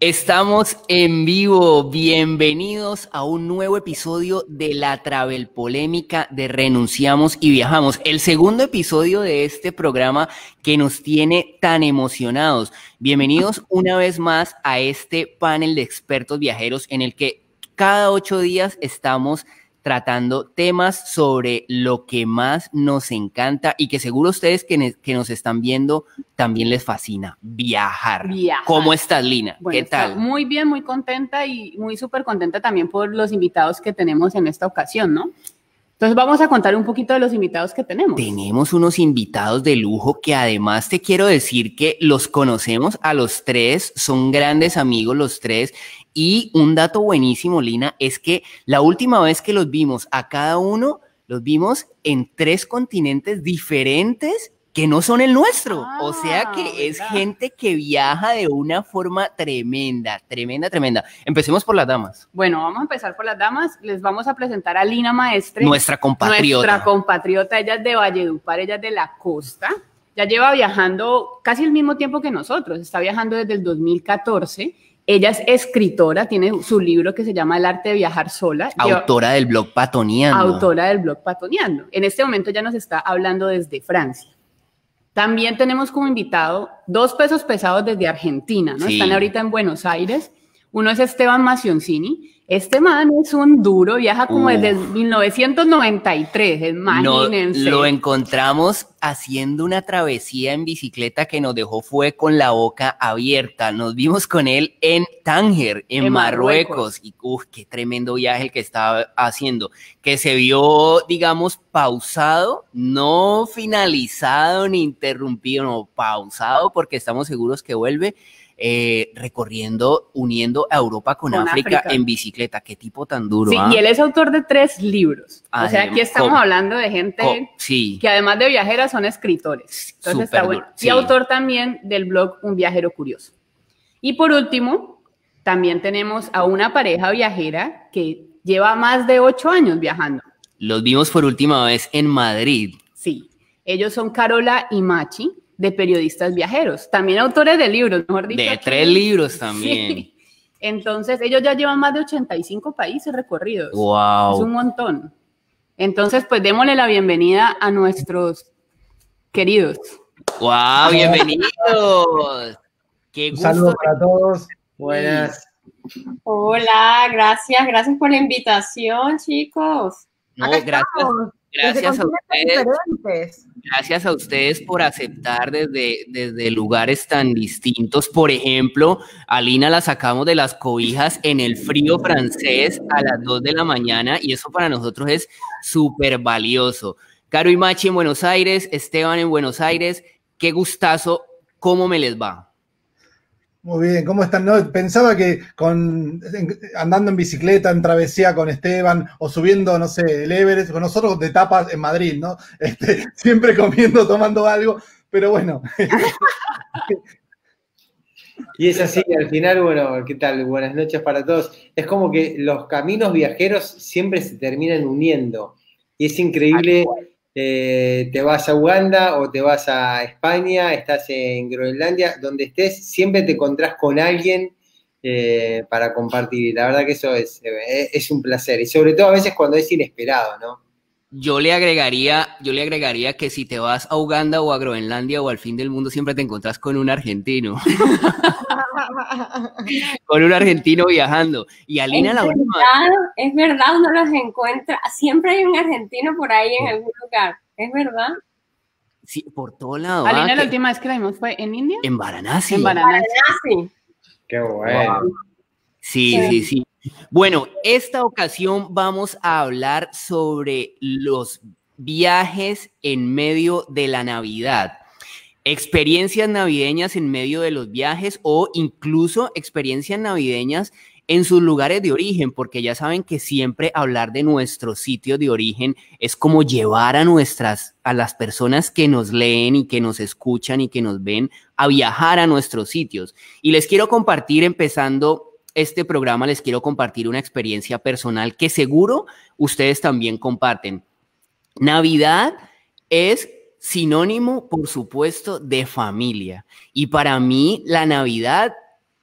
Estamos en vivo. Bienvenidos a un nuevo episodio de la Travel Polémica de Renunciamos y Viajamos. El segundo episodio de este programa que nos tiene tan emocionados. Bienvenidos una vez más a este panel de expertos viajeros en el que cada ocho días estamos tratando temas sobre lo que más nos encanta y que seguro ustedes que, que nos están viendo también les fascina, viajar. ¿Cómo estás, Lina? ¿Qué tal? Muy bien, muy contenta y muy súper contenta también por los invitados que tenemos en esta ocasión, ¿no? Entonces vamos a contar un poquito de los invitados que tenemos. Tenemos unos invitados de lujo que además te quiero decir que los conocemos a los tres, son grandes amigos los tres y un dato buenísimo, Lina, es que la última vez que los vimos a cada uno, los vimos en tres continentes diferentes que no son el nuestro. o sea que ah, es gente que viaja de una forma tremenda, tremenda, tremenda. Empecemos por las damas. Bueno, vamos a empezar por las damas. Les vamos a presentar a Lina Maestre. Nuestra compatriota. Nuestra compatriota, ella es de Valledupar, ella es de la costa. Ya lleva viajando casi el mismo tiempo que nosotros. Está viajando desde el 2014 ella es escritora, tiene su libro que se llama El arte de viajar sola. Autora del blog Patoneando. Autora del blog Patoneando. En este momento ya nos está hablando desde Francia. También tenemos como invitado dos pesos pesados desde Argentina, ¿no? Están ahorita en Buenos Aires. Uno es Esteban Macioncini este man es un duro, viaja como desde 1993, imagínense. lo encontramos haciendo una travesía en bicicleta que nos dejó fue con la boca abierta. Nos vimos con él en Tánger, en, Marruecos. Y uff, qué tremendo viaje el que estaba haciendo. Que se vio, digamos, pausado, no finalizado ni interrumpido, no, pausado porque estamos seguros que vuelve eh, recorriendo, uniendo a Europa con, África, en bicicleta. Qué tipo tan duro. Sí, ¿ah? y él es autor de tres libros. o sea, aquí estamos hablando de gente que además de viajeras son escritores. Entonces está bueno. Y autor también del blog Un viajero curioso. Y por último, también tenemos a una pareja viajera que lleva más de ocho años viajando. Los vimos por última vez en Madrid. Sí, ellos son Carola y Machi de periodistas viajeros, también autores de libros, mejor dicho. De tres libros también. Entonces, ellos ya llevan más de 85 países recorridos. ¡Wow! Es un montón. Entonces, pues démosle la bienvenida a nuestros queridos. ¡Wow! ¡Bienvenidos! ¡Qué gusto! Un saludo para todos. Buenas. Hola, gracias, gracias por la invitación, chicos. No, gracias. Gracias a ustedes. Gracias a ustedes por aceptar desde, desde lugares tan distintos. Por ejemplo, Alina la sacamos de las cobijas en el frío francés a las 2 de la mañana y eso para nosotros es súper valioso. Caro y Machi en Buenos Aires, Esteban en Buenos Aires, qué gustazo, ¿cómo me les va? Muy bien, ¿cómo están? No, pensaba que con andando en bicicleta, en travesía con Esteban o subiendo, no sé, el Everest, con nosotros de tapas en Madrid, ¿no? Este, siempre comiendo, tomando algo, pero bueno. Y es así, al final, bueno, ¿qué tal? Buenas noches para todos. Es como que los caminos viajeros siempre se terminan uniendo. Y es increíble eh, te vas a Uganda o te vas a España, estás en Groenlandia, donde estés, siempre te encontrás con alguien eh, para compartir. La verdad que eso es, eh, es un placer. Y sobre todo a veces cuando es inesperado, ¿no? Yo le agregaría, yo le agregaría que si te vas a Uganda o a Groenlandia o al fin del mundo, siempre te encontrás con un argentino. con un argentino viajando. Y Alina la última. Es verdad, uno los encuentra. Siempre hay un argentino por ahí en algún lugar. Es verdad. Sí, por todo lado. Alina, ah, la última vez que la vimos fue en India. En Varanasi. En Varanasi. Qué bueno. sí, sí. sí. Bueno, esta ocasión vamos a hablar sobre los viajes en medio de la Navidad. Experiencias navideñas en medio de los viajes o incluso experiencias navideñas en sus lugares de origen, porque ya saben que siempre hablar de nuestro sitio de origen es como llevar a nuestras, a las personas que nos leen y que nos escuchan y que nos ven a viajar a nuestros sitios. Y les quiero compartir empezando este programa les quiero compartir una experiencia personal que seguro ustedes también comparten. Navidad es sinónimo, por supuesto, de familia. Y para mí la Navidad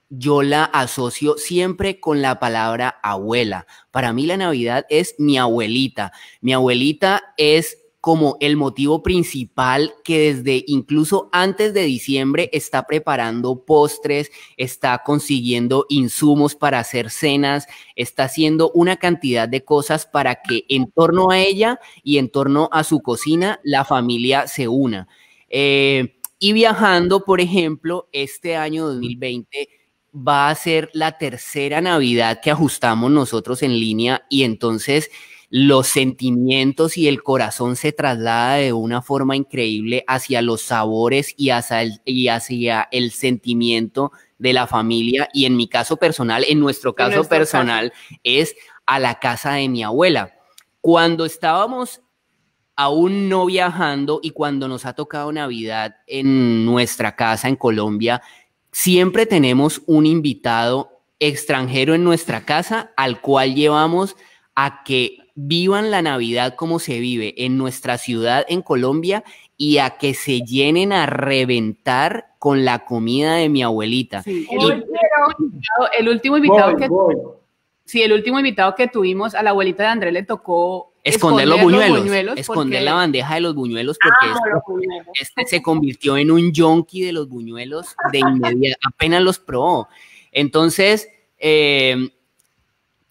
yo la asocio siempre con la palabra abuela. Para mí la Navidad es mi abuelita. Mi abuelita es como el motivo principal que desde incluso antes de diciembre está preparando postres, está consiguiendo insumos para hacer cenas, está haciendo una cantidad de cosas para que en torno a ella y en torno a su cocina la familia se una. Eh, y viajando, por ejemplo, este año 2020 va a ser la tercera Navidad que ajustamos nosotros en línea y entonces los sentimientos y el corazón se traslada de una forma increíble hacia los sabores y hacia el, y hacia el sentimiento de la familia y en mi caso personal, en nuestro caso personal, es a la casa de mi abuela. Cuando estábamos aún no viajando y cuando nos ha tocado Navidad en nuestra casa en Colombia, siempre tenemos un invitado extranjero en nuestra casa al cual llevamos a que vivan la Navidad como se vive en nuestra ciudad en Colombia y a que se llenen a reventar con la comida de mi abuelita. el, último invitado, que sí, el último invitado que tuvimos a la abuelita de Andrés le tocó esconder, los buñuelos, esconder la bandeja de los buñuelos porque este se convirtió en un yonki de los buñuelos de inmediato, apenas los probó. Entonces, eh,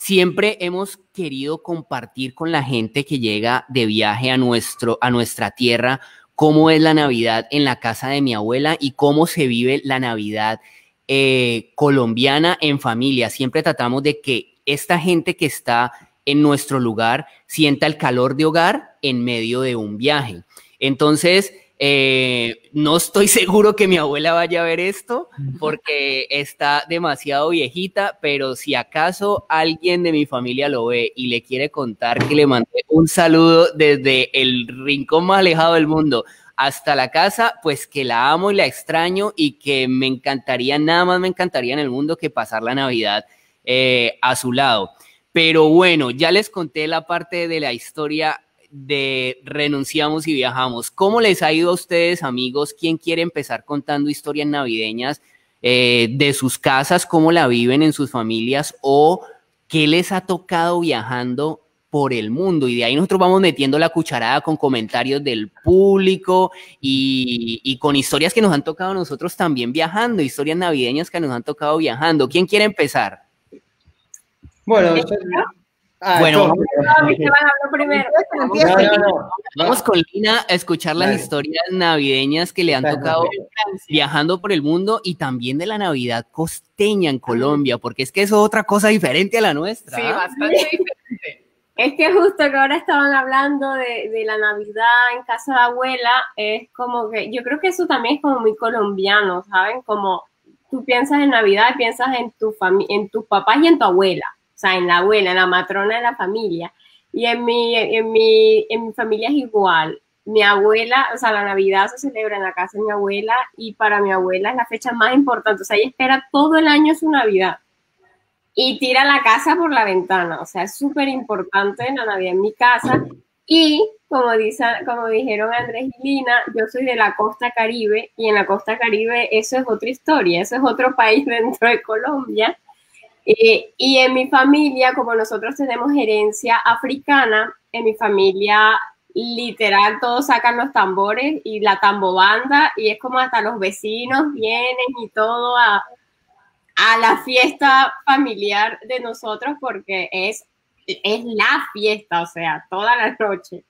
siempre hemos querido compartir con la gente que llega de viaje a, nuestro, a nuestra tierra cómo es la Navidad en la casa de mi abuela y cómo se vive la Navidad eh, colombiana en familia. Siempre tratamos de que esta gente que está en nuestro lugar sienta el calor de hogar en medio de un viaje. Entonces, eh, no estoy seguro que mi abuela vaya a ver esto porque está demasiado viejita, pero si acaso alguien de mi familia lo ve y le quiere contar que le mandé un saludo desde el rincón más alejado del mundo hasta la casa, pues que la amo y la extraño y que me encantaría, nada más me encantaría en el mundo que pasar la Navidad eh, a su lado. Pero bueno, ya les conté la parte de la historia de Renunciamos y Viajamos. ¿Cómo les ha ido a ustedes, amigos? ¿Quién quiere empezar contando historias navideñas eh, de sus casas, cómo la viven en sus familias o qué les ha tocado viajando por el mundo? Y de ahí nosotros vamos metiendo la cucharada con comentarios del público y, y con historias que nos han tocado nosotros también viajando, historias navideñas que nos han tocado viajando. ¿Quién quiere empezar? Bueno, ah, bueno, vamos con Lina a escuchar las historias navideñas que le han tocado viajando por el mundo y también de la Navidad costeña en Colombia, porque es que eso es otra cosa diferente a la nuestra. Sí, ¿ah? bastante diferente. Es que justo que ahora estaban hablando de, de, la Navidad en casa de abuela, es como que yo creo que eso también es como muy colombiano, ¿saben? Como tú piensas en Navidad, piensas en tu en tus papás y en tu abuela o sea, en la abuela, en la matrona de la familia. Y en mi, en mi, en mi familia es igual. Mi abuela, o sea, la Navidad se celebra en la casa de mi abuela y para mi abuela es la fecha más importante. O sea, ella espera todo el año su Navidad y tira la casa por la ventana. O sea, es súper importante la Navidad en mi casa. Y como, dice, como dijeron Andrés y Lina, yo soy de la costa caribe y en la costa caribe eso es otra historia, eso es otro país dentro de Colombia. Eh, y en mi familia, como nosotros tenemos herencia africana, en mi familia literal todos sacan los tambores y la tambobanda y es como hasta los vecinos vienen y todo a, a la fiesta familiar de nosotros porque es, es la fiesta, o sea, toda la noche.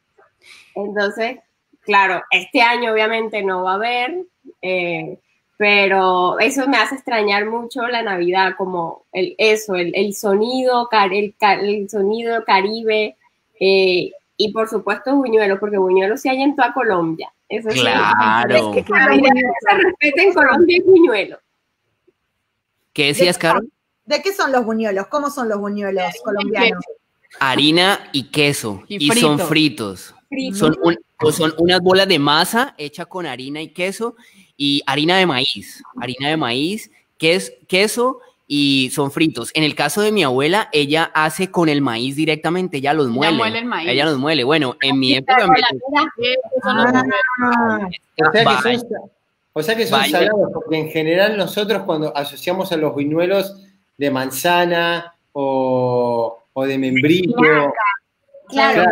Entonces, claro, este año obviamente no va a haber, eh, pero eso me hace extrañar mucho la Navidad, como el, eso, el, el sonido, el, el, sonido caribe eh, y por supuesto Buñuelos, porque Buñuelos se hay en toda Colombia. Eso claro. Es que se respeta en Colombia y Buñuelos. ¿Qué decías, Caro? ¿De qué son los buñuelos? ¿Cómo son los buñuelos colombianos? Harina y queso, y, son fritos. Son, son unas bolas de masa hecha con harina y queso y harina de maíz, harina de maíz, que es queso y son fritos. En el caso de mi abuela, ella hace con el maíz directamente, ella los muele. Ella muele el maíz. Ella los muele. Bueno, en mi época... O sea que son salados, porque en general nosotros cuando asociamos a los buñuelos de manzana o, o de membrillo. Claro.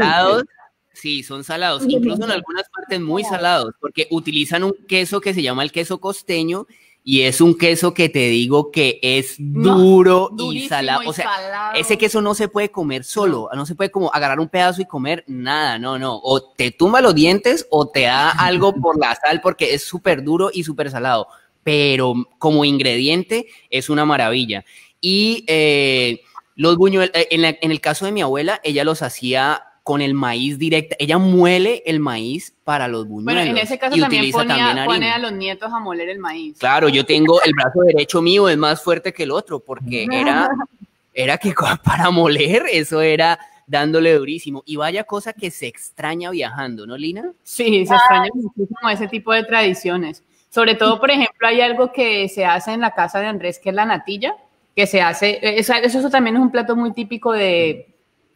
Salados, sí, son salados. Incluso en algunas muy salados, porque utilizan un queso que se llama el queso costeño y es un queso que te digo que es No, duro y salado. O sea, salado. ese queso no se puede comer solo, no se puede como agarrar un pedazo y comer nada, no, no. O te tumba los dientes o te da algo por la sal porque es súper duro y súper salado. Pero como ingrediente es una maravilla. Y eh, los buñuelos, eh, en el caso de mi abuela, ella los hacía con el maíz directo. Ella muele el maíz para los buñuelos. Bueno, en ese caso y también utiliza ponía, también pone a los nietos a moler el maíz. Claro, yo tengo el brazo derecho mío es más fuerte que el otro porque era, era que para moler eso era dándole durísimo. Y vaya cosa que se extraña viajando, ¿no, Lina? Sí, se extraña muchísimo ese tipo de tradiciones. Sobre todo, por ejemplo, hay algo que se hace en la casa de Andrés, que es la natilla, que se hace, eso, eso, eso también es un plato muy típico de,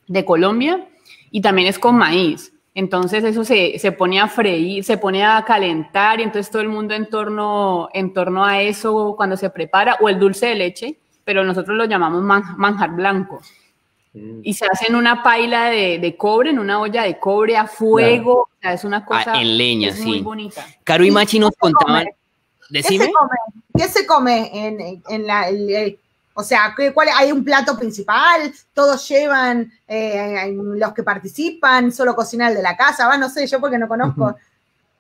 de Colombia y también es con maíz. Entonces eso se, se pone a freír, se pone a calentar y entonces todo el mundo en torno, en torno a eso cuando se prepara, o el dulce de leche, pero nosotros lo llamamos man- manjar blanco. Mm. Y se hace en una paila de, de cobre, en una olla de cobre a fuego. O sea, es una cosa. Ah, en leña, es muy sí. bonita. Caro y Machi nos contaban. ¿Qué Decime. se come? ¿Qué se come en, en la... el- el- o sea, ¿qué- ¿cuál, ¿hay un plato principal? ¿Todos llevan eh, los que participan? ¿Solo cocina el de la casa? Va, no sé, yo porque no conozco.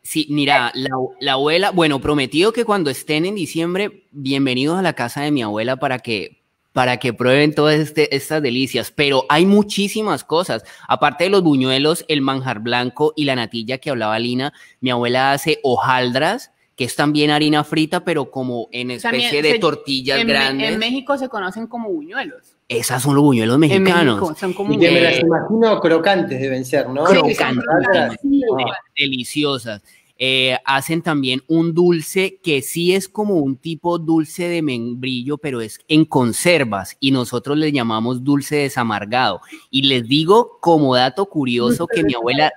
Sí, mira, la, la abuela, bueno, prometido que cuando estén en diciembre, bienvenidos a la casa de mi abuela para que, para que prueben todas este- estas delicias. Pero hay muchísimas cosas. Aparte de los buñuelos, el manjar blanco y la natilla que hablaba Lina, mi abuela hace hojaldras, que es también harina frita, pero como en especie También de se- tortillas En, grandes. en México se conocen como buñuelos. Esas son los buñuelos mexicanos. México son como Y que me las imagino crocantes deben ser, ¿no? Crocantes. Sí, de- deliciosas. Eh, hacen también un dulce que sí es como un tipo dulce de membrillo, pero es en conservas y nosotros le llamamos dulce desamargado. Y les digo como dato curioso que mi abuela,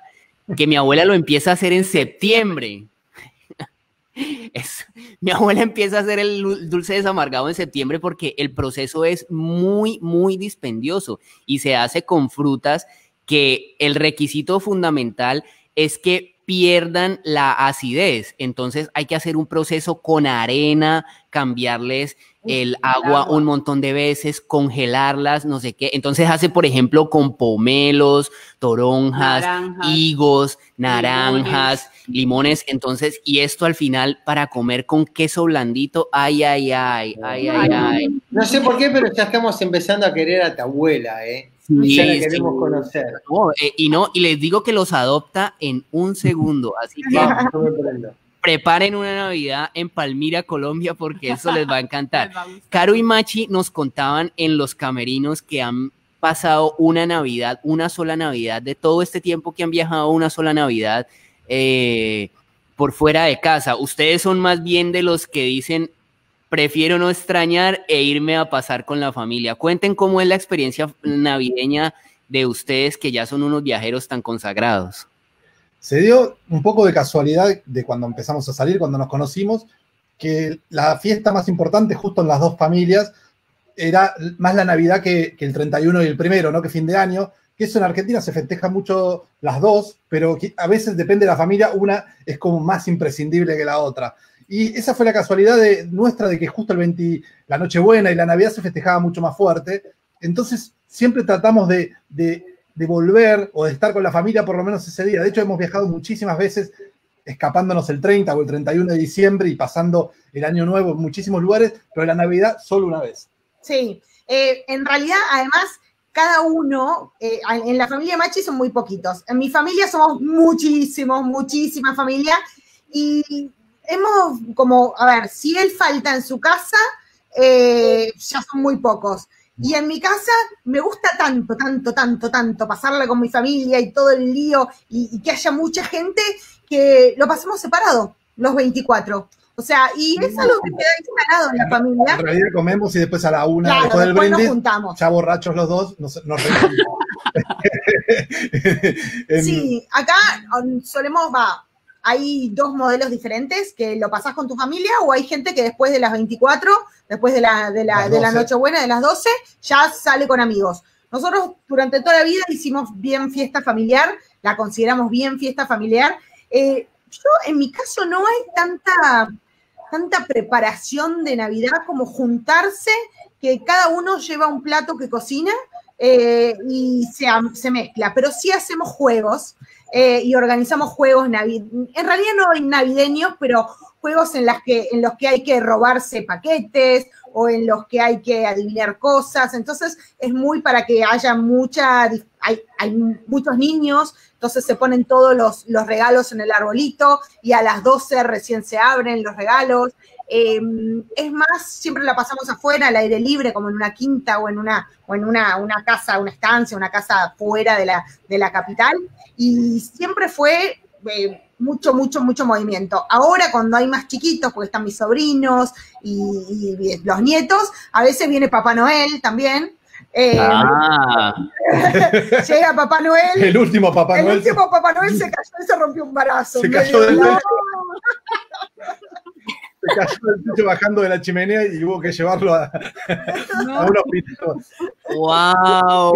que mi abuela lo empieza a hacer en septiembre. Es- mi abuela empieza a hacer el dulce desamargado en septiembre porque el proceso es muy, muy dispendioso y se hace con frutas que el requisito fundamental es que pierdan la acidez. Entonces hay que hacer un proceso con arena, cambiarles el agua un montón de veces, congelarlas, no sé qué. Entonces hace, por ejemplo, con pomelos, toronjas, Naranjas, higos, naranjas, limones. Entonces, y esto al final para comer con queso blandito, ay, ay, ay, ay, ay, ay. No sé por qué, pero ya estamos empezando a querer a tu abuela, ¿eh? Sí, ya la sí. queremos conocer. No, eh, y no, y les digo que los adopta en un segundo, así que preparen una Navidad en Palmira, Colombia, porque eso les va a encantar. va a. Caro y Machi nos contaban en los camerinos que han pasado una Navidad, una sola Navidad, de todo este tiempo que han viajado una sola Navidad eh, por fuera de casa. Ustedes son más bien de los que dicen, prefiero no extrañar e irme a pasar con la familia. Cuenten cómo es la experiencia navideña de ustedes que ya son unos viajeros tan consagrados. Se dio un poco de casualidad de cuando empezamos a salir, cuando nos conocimos, que la fiesta más importante justo en las dos familias era más la Navidad que, que el 31 y el primero, ¿no? Que fin de año, que eso en Argentina se festeja mucho las dos, pero a veces depende de la familia, una es como más imprescindible que la otra. Y esa fue la casualidad de, nuestra de que justo el 20, la Nochebuena y la Navidad se festejaba mucho más fuerte. Entonces siempre tratamos de, de, volver o de estar con la familia por lo menos ese día. De hecho, hemos viajado muchísimas veces escapándonos el 30 o el 31 de diciembre y pasando el año nuevo en muchísimos lugares, pero la Navidad solo una vez. Sí, eh, en realidad, además, cada uno, eh, en la familia Machi son muy poquitos. En mi familia somos muchísimos, muchísima familia. Y hemos, como, a ver, si él falta en su casa, eh, ya son muy pocos. Y en mi casa me gusta tanto, tanto, tanto, tanto pasarla con mi familia y todo el lío y, y que haya mucha gente que lo pasemos separado, los 24. O sea, y es algo que queda instalado en la familia. En realidad comemos y después a la una, Claro, después del después nos brindis, juntamos. ya borrachos los dos, nos, nos reunimos. Sí, acá um, solemos, va, hay dos modelos diferentes, que lo pasás con tu familia o hay gente que después de las 24, después de la, de la, de la Nochebuena, de las 12, ya sale con amigos. Nosotros durante toda la vida hicimos bien fiesta familiar, la consideramos bien fiesta familiar. Eh, yo, en mi caso, no hay tanta, tanta preparación de Navidad como juntarse, que cada uno lleva un plato que cocina eh, y se, se, mezcla, pero sí hacemos juegos eh, y organizamos juegos navideños. En realidad no navideños, pero juegos en, las que, en los que hay que robarse paquetes o en los que hay que adivinar cosas. Entonces es muy para que haya mucha, hay, hay muchos niños, entonces se ponen todos los, los, regalos en el arbolito y a las 12 recién se abren los regalos. Em, es más, siempre la pasamos afuera, al aire libre, como en una quinta o en una, o en una, una casa, una estancia, una casa fuera de la, de la capital. Y siempre fue eh, mucho, mucho, mucho movimiento. Ahora, cuando hay más chiquitos, porque están mis sobrinos y, y los nietos, a veces viene Papá Noel también. Eh, ah. llega Papá Noel. El último Papá Noel. El último Papá Noel se cayó y se rompió un barazo. Se cayó del cayó el techo bajando de la chimenea y hubo que llevarlo a, a un hospital. ¡Wow!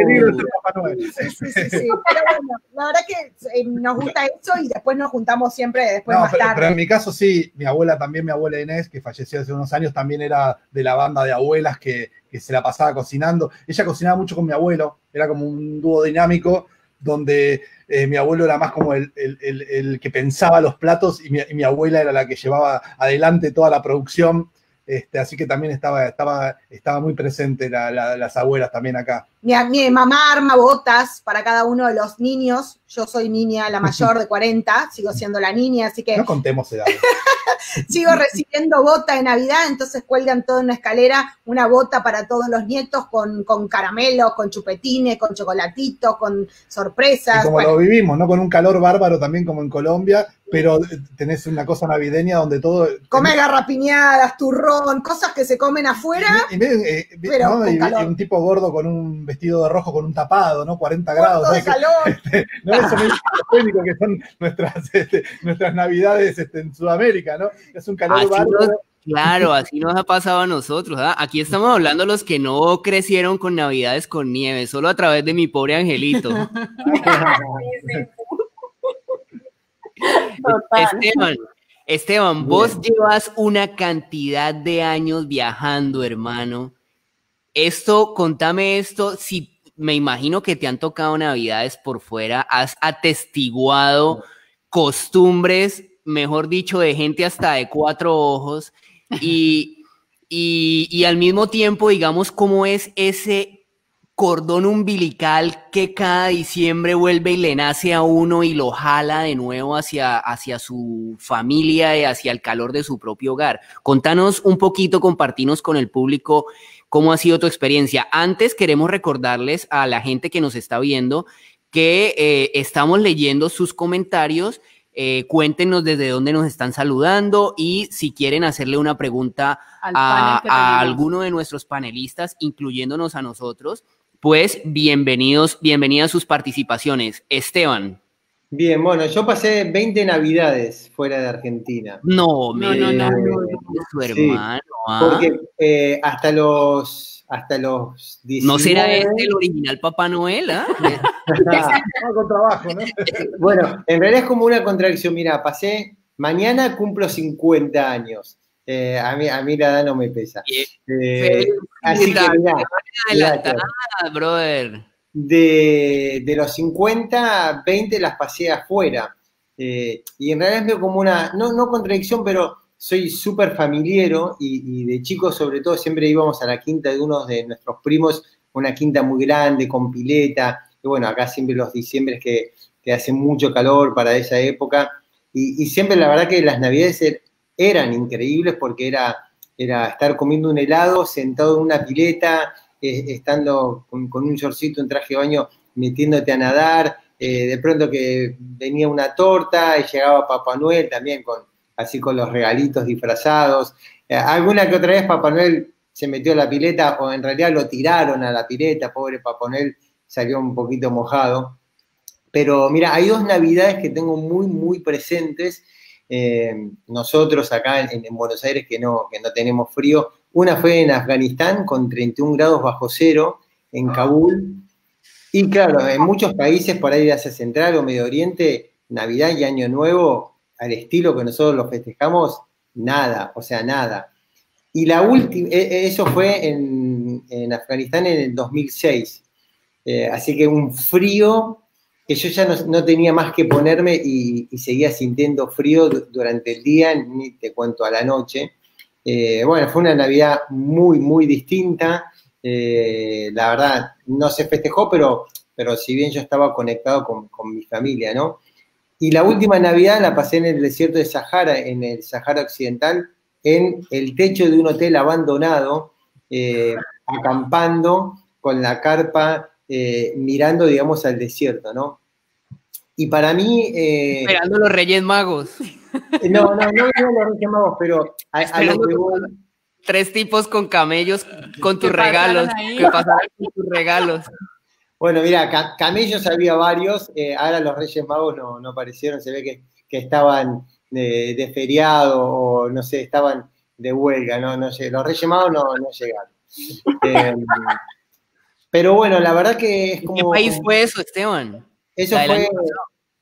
Sí, sí, sí, sí. Pero bueno, la verdad que eh, nos gusta eso y después nos juntamos siempre después no, más pero, tarde. pero en mi caso sí, mi abuela también, mi abuela Inés, que falleció hace unos años, también era de la banda de abuelas que, que se la pasaba cocinando. Ella cocinaba mucho con mi abuelo, era como un dúo dinámico donde eh, mi abuelo era más como el, el, el, que pensaba los platos y mi, y mi abuela era la que llevaba adelante toda la producción. Este, así que también estaba, estaba, estaba muy presente la, la, las abuelas también acá. Mi, mi, mamá arma botas para cada uno de los niños. Yo soy niña, la mayor de 40, sigo siendo la niña, así que... No contemos edad. sigo recibiendo bota de Navidad, entonces cuelgan todo en una escalera, una bota para todos los nietos con, con caramelos, con chupetines, con chocolatitos, con sorpresas. Y como bueno. lo vivimos, ¿no? Con un calor bárbaro también como en Colombia, pero tenés una cosa navideña donde todo... Come garrapiñadas, turrón, cosas que se comen afuera. Y, y, eh, pero ¿no? y, y, un tipo gordo con un vestido de rojo con un tapado, ¿no? 40 grados. de calor. Este, no es lo que son nuestras, este, nuestras navidades este, en Sudamérica, ¿no? Es un calor bárbaro. Claro, así nos ha pasado a nosotros. ¿ah? Aquí estamos hablando los que no crecieron con navidades con nieve, solo a través de mi pobre angelito. Esteban, Esteban, vos Bien. llevas una cantidad de años viajando, hermano. Esto, contame esto, si me imagino que te han tocado navidades por fuera, has atestiguado costumbres, mejor dicho, de gente hasta de cuatro ojos, y, y, y al mismo tiempo, digamos, cómo es ese cordón umbilical que cada diciembre vuelve y le nace a uno y lo jala de nuevo hacia, hacia su familia y hacia el calor de su propio hogar. Contanos un poquito, compartinos con el público cómo ha sido tu experiencia. Antes queremos recordarles a la gente que nos está viendo que eh, estamos leyendo sus comentarios. Eh, cuéntenos desde dónde nos están saludando y si quieren hacerle una pregunta a, a alguno de nuestros panelistas, incluyéndonos a nosotros, pues bienvenidos, bienvenidas sus participaciones. Esteban. Bien, bueno, yo pasé 20 navidades fuera de Argentina. No, no, no, no, no, su hermano. Sí, ¿ah? Porque eh, hasta los hasta los 19... ¿No será este el original Papá Noel? ¿ah? con trabajo, ¿no? bueno, en realidad es como una contradicción. Mira, pasé, mañana cumplo 50 años. Eh, a, mí, a mí la edad no me pesa. Eh, así que mirá, brother. De, de, los 50, 20 las pasé afuera. Eh, y en realidad es como una, no, no contradicción, pero soy súper familiero y, de chico sobre todo siempre íbamos a la quinta de uno de nuestros primos, una quinta muy grande, con pileta. Y bueno, acá siempre los diciembres que, que hace mucho calor para esa época. Y, y siempre la verdad que las navidades eran increíbles porque era, era estar comiendo un helado sentado en una pileta, estando con, un shortcito, un traje de baño, metiéndote a nadar, eh, de pronto que venía una torta y llegaba Papá Noel también con así con los regalitos disfrazados. Eh, alguna que otra vez Papá Noel se metió a la pileta o en realidad lo tiraron a la pileta, pobre Papá Noel salió un poquito mojado. Pero mira, hay dos navidades que tengo muy, muy presentes eh, nosotros acá en, Buenos Aires que no, que no tenemos frío. Una fue en Afganistán con 31 grados bajo cero, en Kabul. Y claro, en muchos países por ahí de Asia Central o Medio Oriente, Navidad y Año Nuevo, al estilo que nosotros lo festejamos, nada, o sea, nada. Y la última, e, e, eso fue en, Afganistán en el 2006. Eh, así que un frío que yo ya no, tenía más que ponerme y, seguía sintiendo frío durante el día, ni te cuento a la noche. Eh, bueno, fue una Navidad muy, muy distinta. Eh, la verdad, no se festejó, pero, pero si bien yo estaba conectado con, con, mi familia, ¿no? Y la última Navidad la pasé en el desierto de Sahara, en el Sahara Occidental, en el techo de un hotel abandonado, eh, acampando con la carpa mirando, digamos, al desierto, ¿no? Y para mí... Esperando los Reyes Magos. No, no, no, no los Reyes Magos, pero Tres tipos con camellos con tus regalos. Que pasaron con tus regalos. Bueno, mira, camellos había varios, ahora los Reyes Magos no, no aparecieron, se ve que, que estaban de, feriado o no sé, estaban de huelga, no, no sé, los Reyes Magos no, no llegaron. Em, pero bueno, la verdad que es como... ¿Qué país fue eso, Esteban? Eso fue,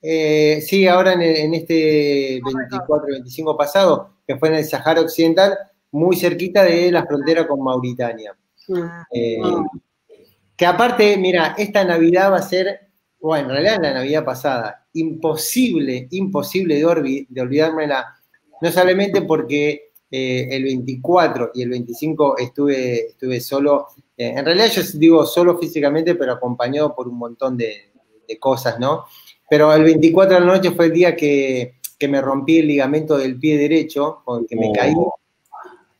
eh, sí, ahora en, este 24-25 pasado, que fue en el Sahara Occidental, muy cerquita de la frontera con Mauritania. Ah. Eh, que aparte, mira, esta Navidad va a ser, bueno, en realidad la Navidad pasada, imposible, imposible de, de olvidármela, no solamente porque eh, el 24 y el 25 estuve, estuve solo, eh, en realidad yo digo solo físicamente, pero acompañado por un montón de, cosas, ¿no? Pero el 24 de la noche fue el día que, me rompí el ligamento del pie derecho, con que me oh. caí.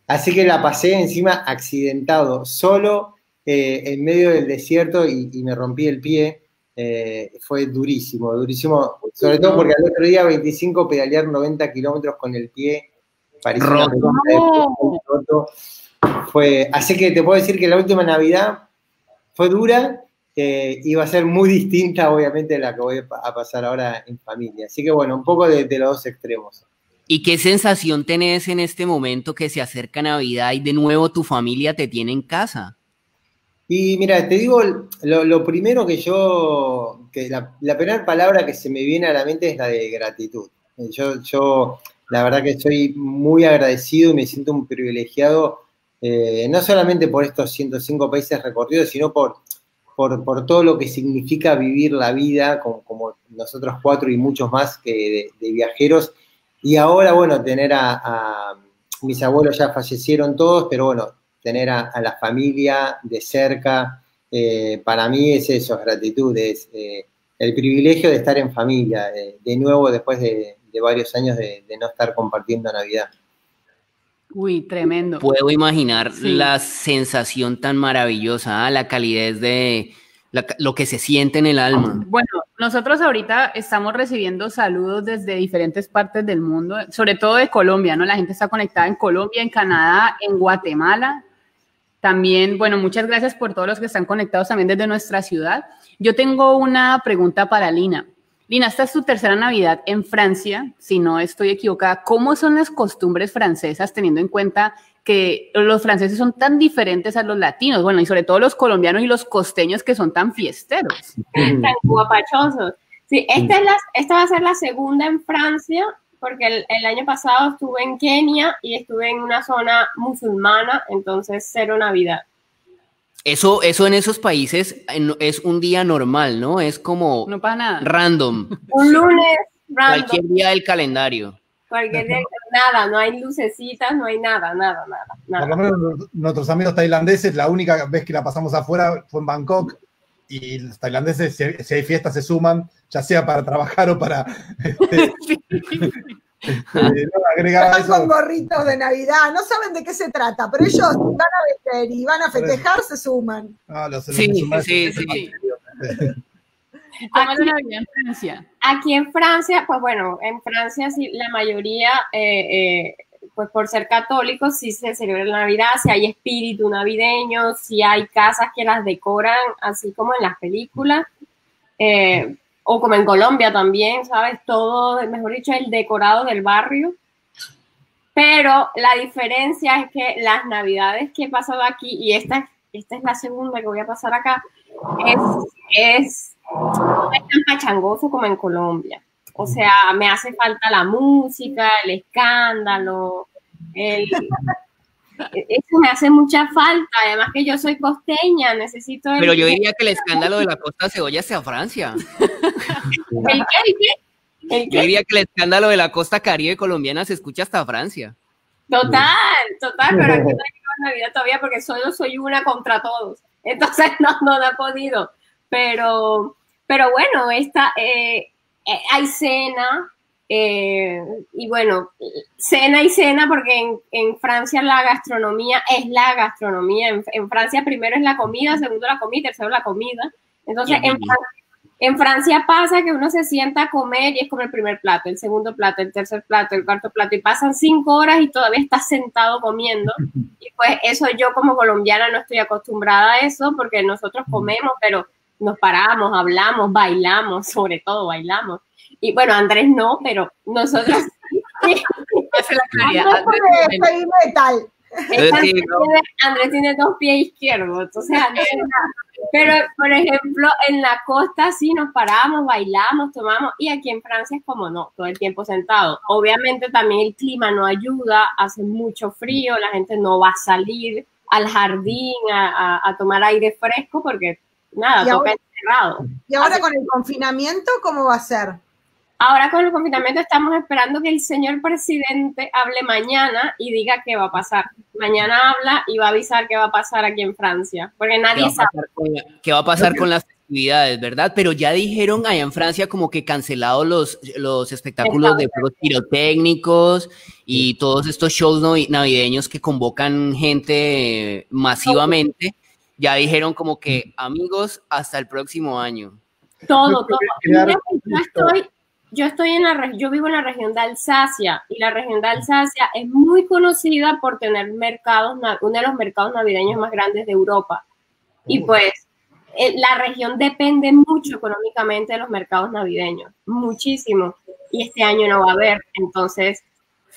Así que la pasé encima accidentado, solo eh, en medio del desierto y, me rompí el pie. fue durísimo, durísimo, sobre todo porque al otro día 25 pedalear 90 kilómetros con el pie fue, así que te puedo decir que la última Navidad fue dura, va a ser muy distinta, obviamente, de la que voy a pasar ahora en familia. Así que bueno, un poco de, los dos extremos. ¿Y qué sensación tenés en este momento que se acerca Navidad y de nuevo tu familia te tiene en casa? Y mira, te digo, lo, primero que yo, que la, la, primera palabra que se me viene a la mente es la de gratitud. Yo, yo la verdad que estoy muy agradecido y me siento un privilegiado, eh, no solamente por estos 105 países recorridos, sino por, por, todo lo que significa vivir la vida, como, nosotros cuatro y muchos más que de, viajeros. Y ahora, bueno, tener a, mis abuelos ya fallecieron todos, pero bueno, tener a, la familia de cerca, eh, para mí es eso, es gratitud, es eh, el privilegio de estar en familia, de nuevo después de, de varios años de, no estar compartiendo Navidad. Uy, tremendo. Puedo imaginar la sensación tan maravillosa, ¿ah? la calidez de lo que se siente en el alma. Bueno, nosotros ahorita estamos recibiendo saludos desde diferentes partes del mundo, sobre todo de Colombia, ¿no? La gente está conectada en Colombia, en Canadá, en Guatemala. También, bueno, muchas gracias por todos los que están conectados también desde nuestra ciudad. Yo tengo una pregunta para Lina. Lina, esta es tu tercera Navidad en Francia, si no estoy equivocada. ¿Cómo son las costumbres francesas teniendo en cuenta que los franceses son tan diferentes a los latinos? Bueno, y sobre todo los colombianos y los costeños que son tan fiesteros. Tan guapachosos. Sí, esta, es la, esta va a ser la segunda en Francia, porque el, el, año pasado estuve en Kenia y estuve en una zona musulmana, entonces cero Navidad. Eso, eso en esos países es un día normal, ¿no? Es como no nada. random. Un lunes, random. Cualquier día del calendario. Cualquier día, nada, no hay lucecitas, no hay nada, nada, nada. Por lo menos nuestros amigos tailandeses, la única vez que la pasamos afuera fue en Bangkok y los tailandeses, si hay fiestas, se suman, ya sea para trabajar o para... Este, Están con gorritos de Navidad, no saben de qué se trata, pero ellos van a vestir y van a festejar, se suman. Ah, sí, sí, sí. Aquí, en Francia? Aquí en Francia, pues bueno, en Francia sí, la mayoría, eh, eh, pues por ser católicos, sí se celebra la Navidad, si hay espíritu navideño, si hay casas que las decoran así como en las películas. Eh, o como en Colombia también, ¿sabes? Todo, mejor dicho, el decorado del barrio. Pero la diferencia es que las navidades que he pasado aquí, y esta, esta es la segunda que voy a pasar acá, es, es, tan pachangoso como en Colombia. O sea, me hace falta la música, el escándalo, el, eso me hace mucha falta. Además que yo soy costeña, necesito... Pero yo diría que el escándalo de la costa cebolla sea Francia. ¿El qué? ¿El qué? Yo diría que el escándalo de la costa caribe colombiana se escucha hasta Francia. Total, total, pero aquí no hay Navidad todavía porque solo soy una contra todos. Entonces no, no la he podido. Pero, pero bueno, esta, eh, eh, hay cena, eh, y bueno, cena y cena, porque en, en, Francia la gastronomía es la gastronomía. En, en, Francia primero es la comida, segundo la comida, tercero la comida. Entonces, en, en, Francia pasa que uno se sienta a comer y es como el primer plato, el segundo plato, el tercer plato, el cuarto plato, y pasan cinco horas y todavía estás sentado comiendo. Y pues eso yo como colombiana no estoy acostumbrada a eso, porque nosotros comemos, pero nos paramos, hablamos, bailamos, sobre todo bailamos. Y bueno, Andrés no, pero nosotros. Andrés, metal. Andrés, tiene, Andrés tiene dos pies izquierdos, entonces pero por ejemplo en la costa sí nos paramos, bailamos, tomamos y aquí en Francia es como no, todo el tiempo sentado. Obviamente también el clima no ayuda, hace mucho frío, la gente no va a salir al jardín a, a, a tomar aire fresco porque nada, toca encerrado. Y ahora con el confinamiento, ¿cómo va a ser? Ahora con el confinamiento estamos esperando que el señor presidente hable mañana y diga qué va a pasar. Mañana habla y va a avisar qué va a pasar aquí en Francia, porque nadie ¿Qué sabe. La, ¿Qué va a pasar con las festividades, verdad? Pero ya dijeron allá en Francia como que cancelado los, los espectáculos de juegos pirotécnicos y todos estos shows navideños que convocan gente masivamente. Ya dijeron como que amigos hasta el próximo año. Todo, todo. Mira, yo estoy yo estoy en la yo vivo en la región de Alsacia y la región de Alsacia es muy conocida por tener mercados, uno de los mercados navideños más grandes de Europa. Y pues la región depende mucho económicamente de los mercados navideños, muchísimo. Y este año no va a haber. Entonces,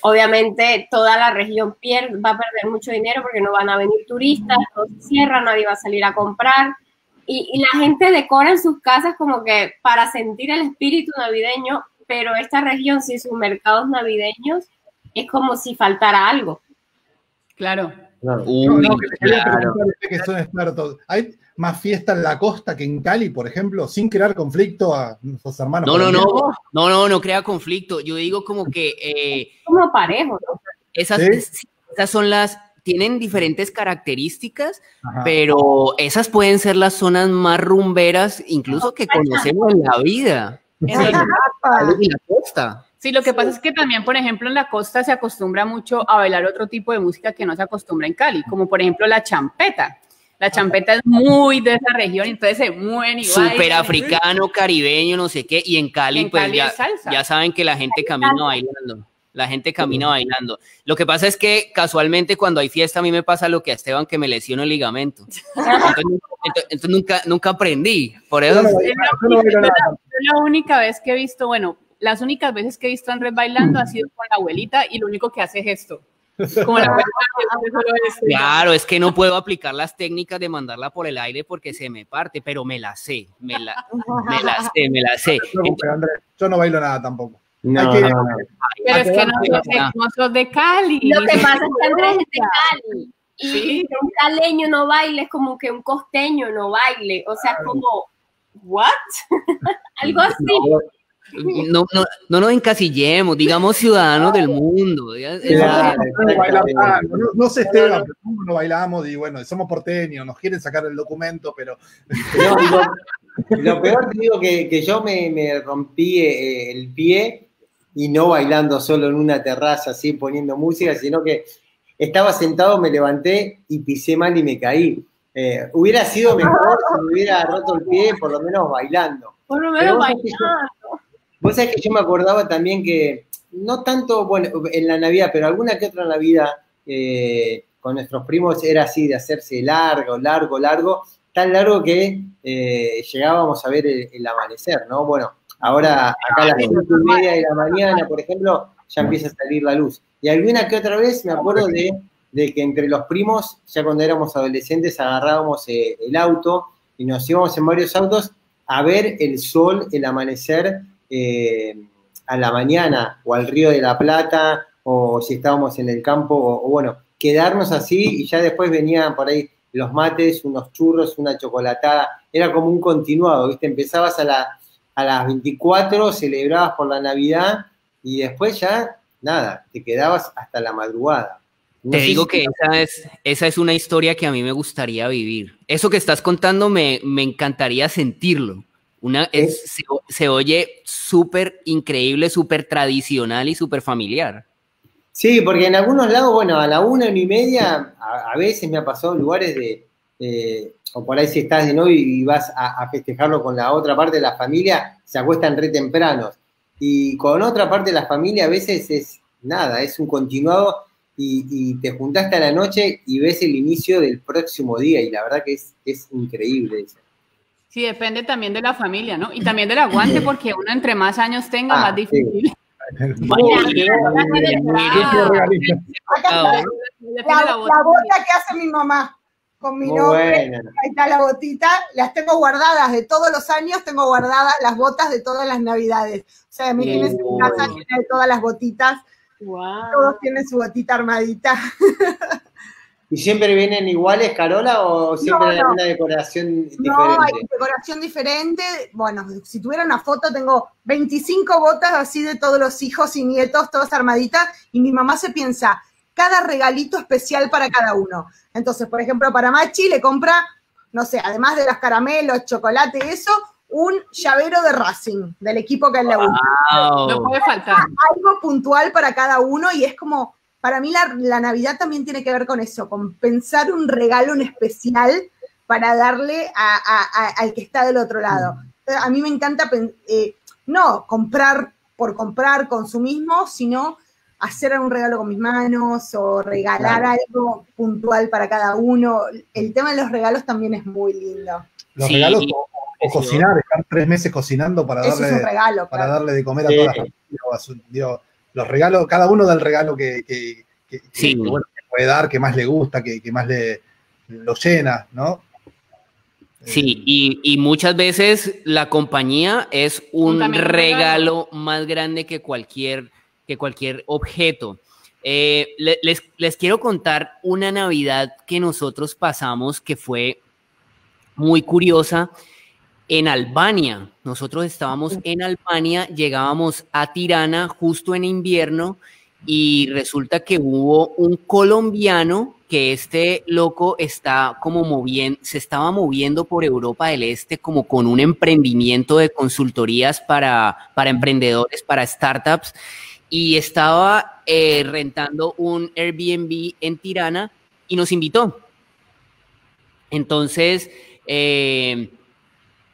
obviamente toda la región pierde, va a perder mucho dinero porque no van a venir turistas, todo se cierra, nadie va a salir a comprar y, y, la gente decora en sus casas como que para sentir el espíritu navideño, pero esta región sin sus mercados navideños es como si faltara algo. Claro. claro. Uy, no, claro. que son expertos. Hay más fiesta en la costa que en Cali, por ejemplo, sin crear conflicto a nuestros hermanos. No, no, no, no, no, no crea conflicto. Yo digo como que... Eh, como parejo, ¿no? Esas, ¿Sí? esas son las tienen diferentes características, Ajá. pero esas pueden ser las zonas más rumberas, incluso que conocemos en la vida. En la costa. Sí, lo que pasa es que también, por ejemplo, en la costa se acostumbra mucho a bailar otro tipo de música que no se acostumbra en Cali, como por ejemplo la champeta. La champeta es muy de esa región, entonces se mueven y Súper africano, caribeño, no sé qué, y en Cali, y en pues Cali ya, ya, saben que la gente camina bailando la gente camina bailando. Lo que pasa es que casualmente cuando hay fiesta a mí me pasa lo que a Esteban que me lesionó el ligamento. Entonces, entonces, entonces nunca, nunca aprendí. Por eso... No, es la, única, la única vez que he visto, bueno, las únicas veces que he visto a Andrés bailando ha sido con la abuelita y lo único que hace es esto. Como la claro, es que no puedo aplicar las técnicas de mandarla por el aire porque se me parte, pero me la sé, me la, me la sé, me la sé. Entonces, yo no bailo nada tampoco. No, que, no, no. Pero es que no, no sos de Cali. Lo que pasa es que Andrés es de Cali. Y sí. que un caleño no baile es como que un costeño no baile. O sea, es como, ¿what? Algo así. No, no, no nos encasillemos, digamos ciudadanos del mundo. Claro, no, baila, no, no, sé, Esteban, pero no bailamos y bueno, somos porteños, nos quieren sacar el documento, pero. lo, lo, peor te digo que, que yo me, me rompí eh, el pie y no bailando solo en una terraza así poniendo música, sino que estaba sentado, me levanté y pisé mal y me caí. Eh, hubiera sido mejor si me hubiera roto el pie, por lo menos bailando. Por lo menos bailando. Yo, vos sabés que yo me acordaba también que, no tanto, bueno, en la Navidad, pero alguna que otra Navidad, eh, con nuestros primos era así, de hacerse largo, largo, largo, tan largo que eh, llegábamos a ver el, amanecer, ¿no? Bueno, ahora acá a las cinco y media de la mañana, por ejemplo, ya empieza a salir la luz. Y alguna que otra vez me acuerdo de, que entre los primos, ya cuando éramos adolescentes, agarrábamos eh, el auto y nos íbamos en varios autos a ver el sol, el amanecer eh, a la mañana, o al río de la Plata, o si estábamos en el campo, o, bueno, quedarnos así y ya después venían por ahí los mates, unos churros, una chocolatada, era como un continuado, ¿viste? Empezabas a, la, a las 24, celebrabas por la Navidad y después ya, nada, te quedabas hasta la madrugada. te digo que esa es, esa es una historia que a mí me gustaría vivir. Eso que estás contando me, me encantaría sentirlo. Una, es, se, oye súper increíble, súper tradicional y súper familiar. Sí, porque en algunos lados, bueno, a la una, una y media, a, veces me ha pasado en lugares de, o por ahí si estás de novio y vas a, festejarlo con la otra parte de la familia, se acuestan re tempranos. Y con otra parte de la familia a veces es nada, es un continuado y, y, te juntaste a la noche y ves el inicio del próximo día y la verdad que es, es increíble eso. Sí, depende también de la familia, ¿no? Y también del aguante, porque uno entre más años tenga, más difícil. La, bota que hace mi mamá con mi nombre, ahí está la botita, las tengo guardadas de todos los años, tengo guardadas las botas de todas las navidades. O sea, mi tiene su casa llena de todas las botitas, todos tienen su botita armadita. ¿Y siempre vienen iguales, Carola, o siempre hay una decoración diferente? No, hay decoración diferente. Bueno, si tuviera una foto, tengo 25 botas así de todos los hijos y nietos, todas armaditas, y mi mamá se piensa cada regalito especial para cada uno. Entonces, por ejemplo, para Machi le compra, no sé, además de los caramelos, chocolate y eso, un llavero de Racing, del equipo que él le gusta. No puede faltar. Algo puntual para cada uno y es como para mí la, Navidad también tiene que ver con eso, con pensar un regalo en especial para darle al que está del otro lado. A mí me encanta, eh, no comprar por comprar consumismo, sino hacer un regalo con mis manos o regalar algo puntual para cada uno. El tema de los regalos también es muy lindo. Los regalos o, cocinar, estar tres meses cocinando para, darle, para darle de comer a toda la familia los regalos, cada uno da el regalo que, puede dar, que más le gusta, que, más le lo llena, ¿no? Sí, y, muchas veces la compañía es un regalo, más grande que cualquier, que cualquier objeto. Eh, les, les, quiero contar una Navidad que nosotros pasamos que fue muy curiosa en Albania. Nosotros estábamos en Albania, llegábamos a Tirana justo en invierno y resulta que hubo un colombiano que este loco está como moviendo, se estaba moviendo por Europa del Este como con un emprendimiento de consultorías para, para emprendedores, para startups y estaba eh, rentando un Airbnb en Tirana y nos invitó. Entonces, eh,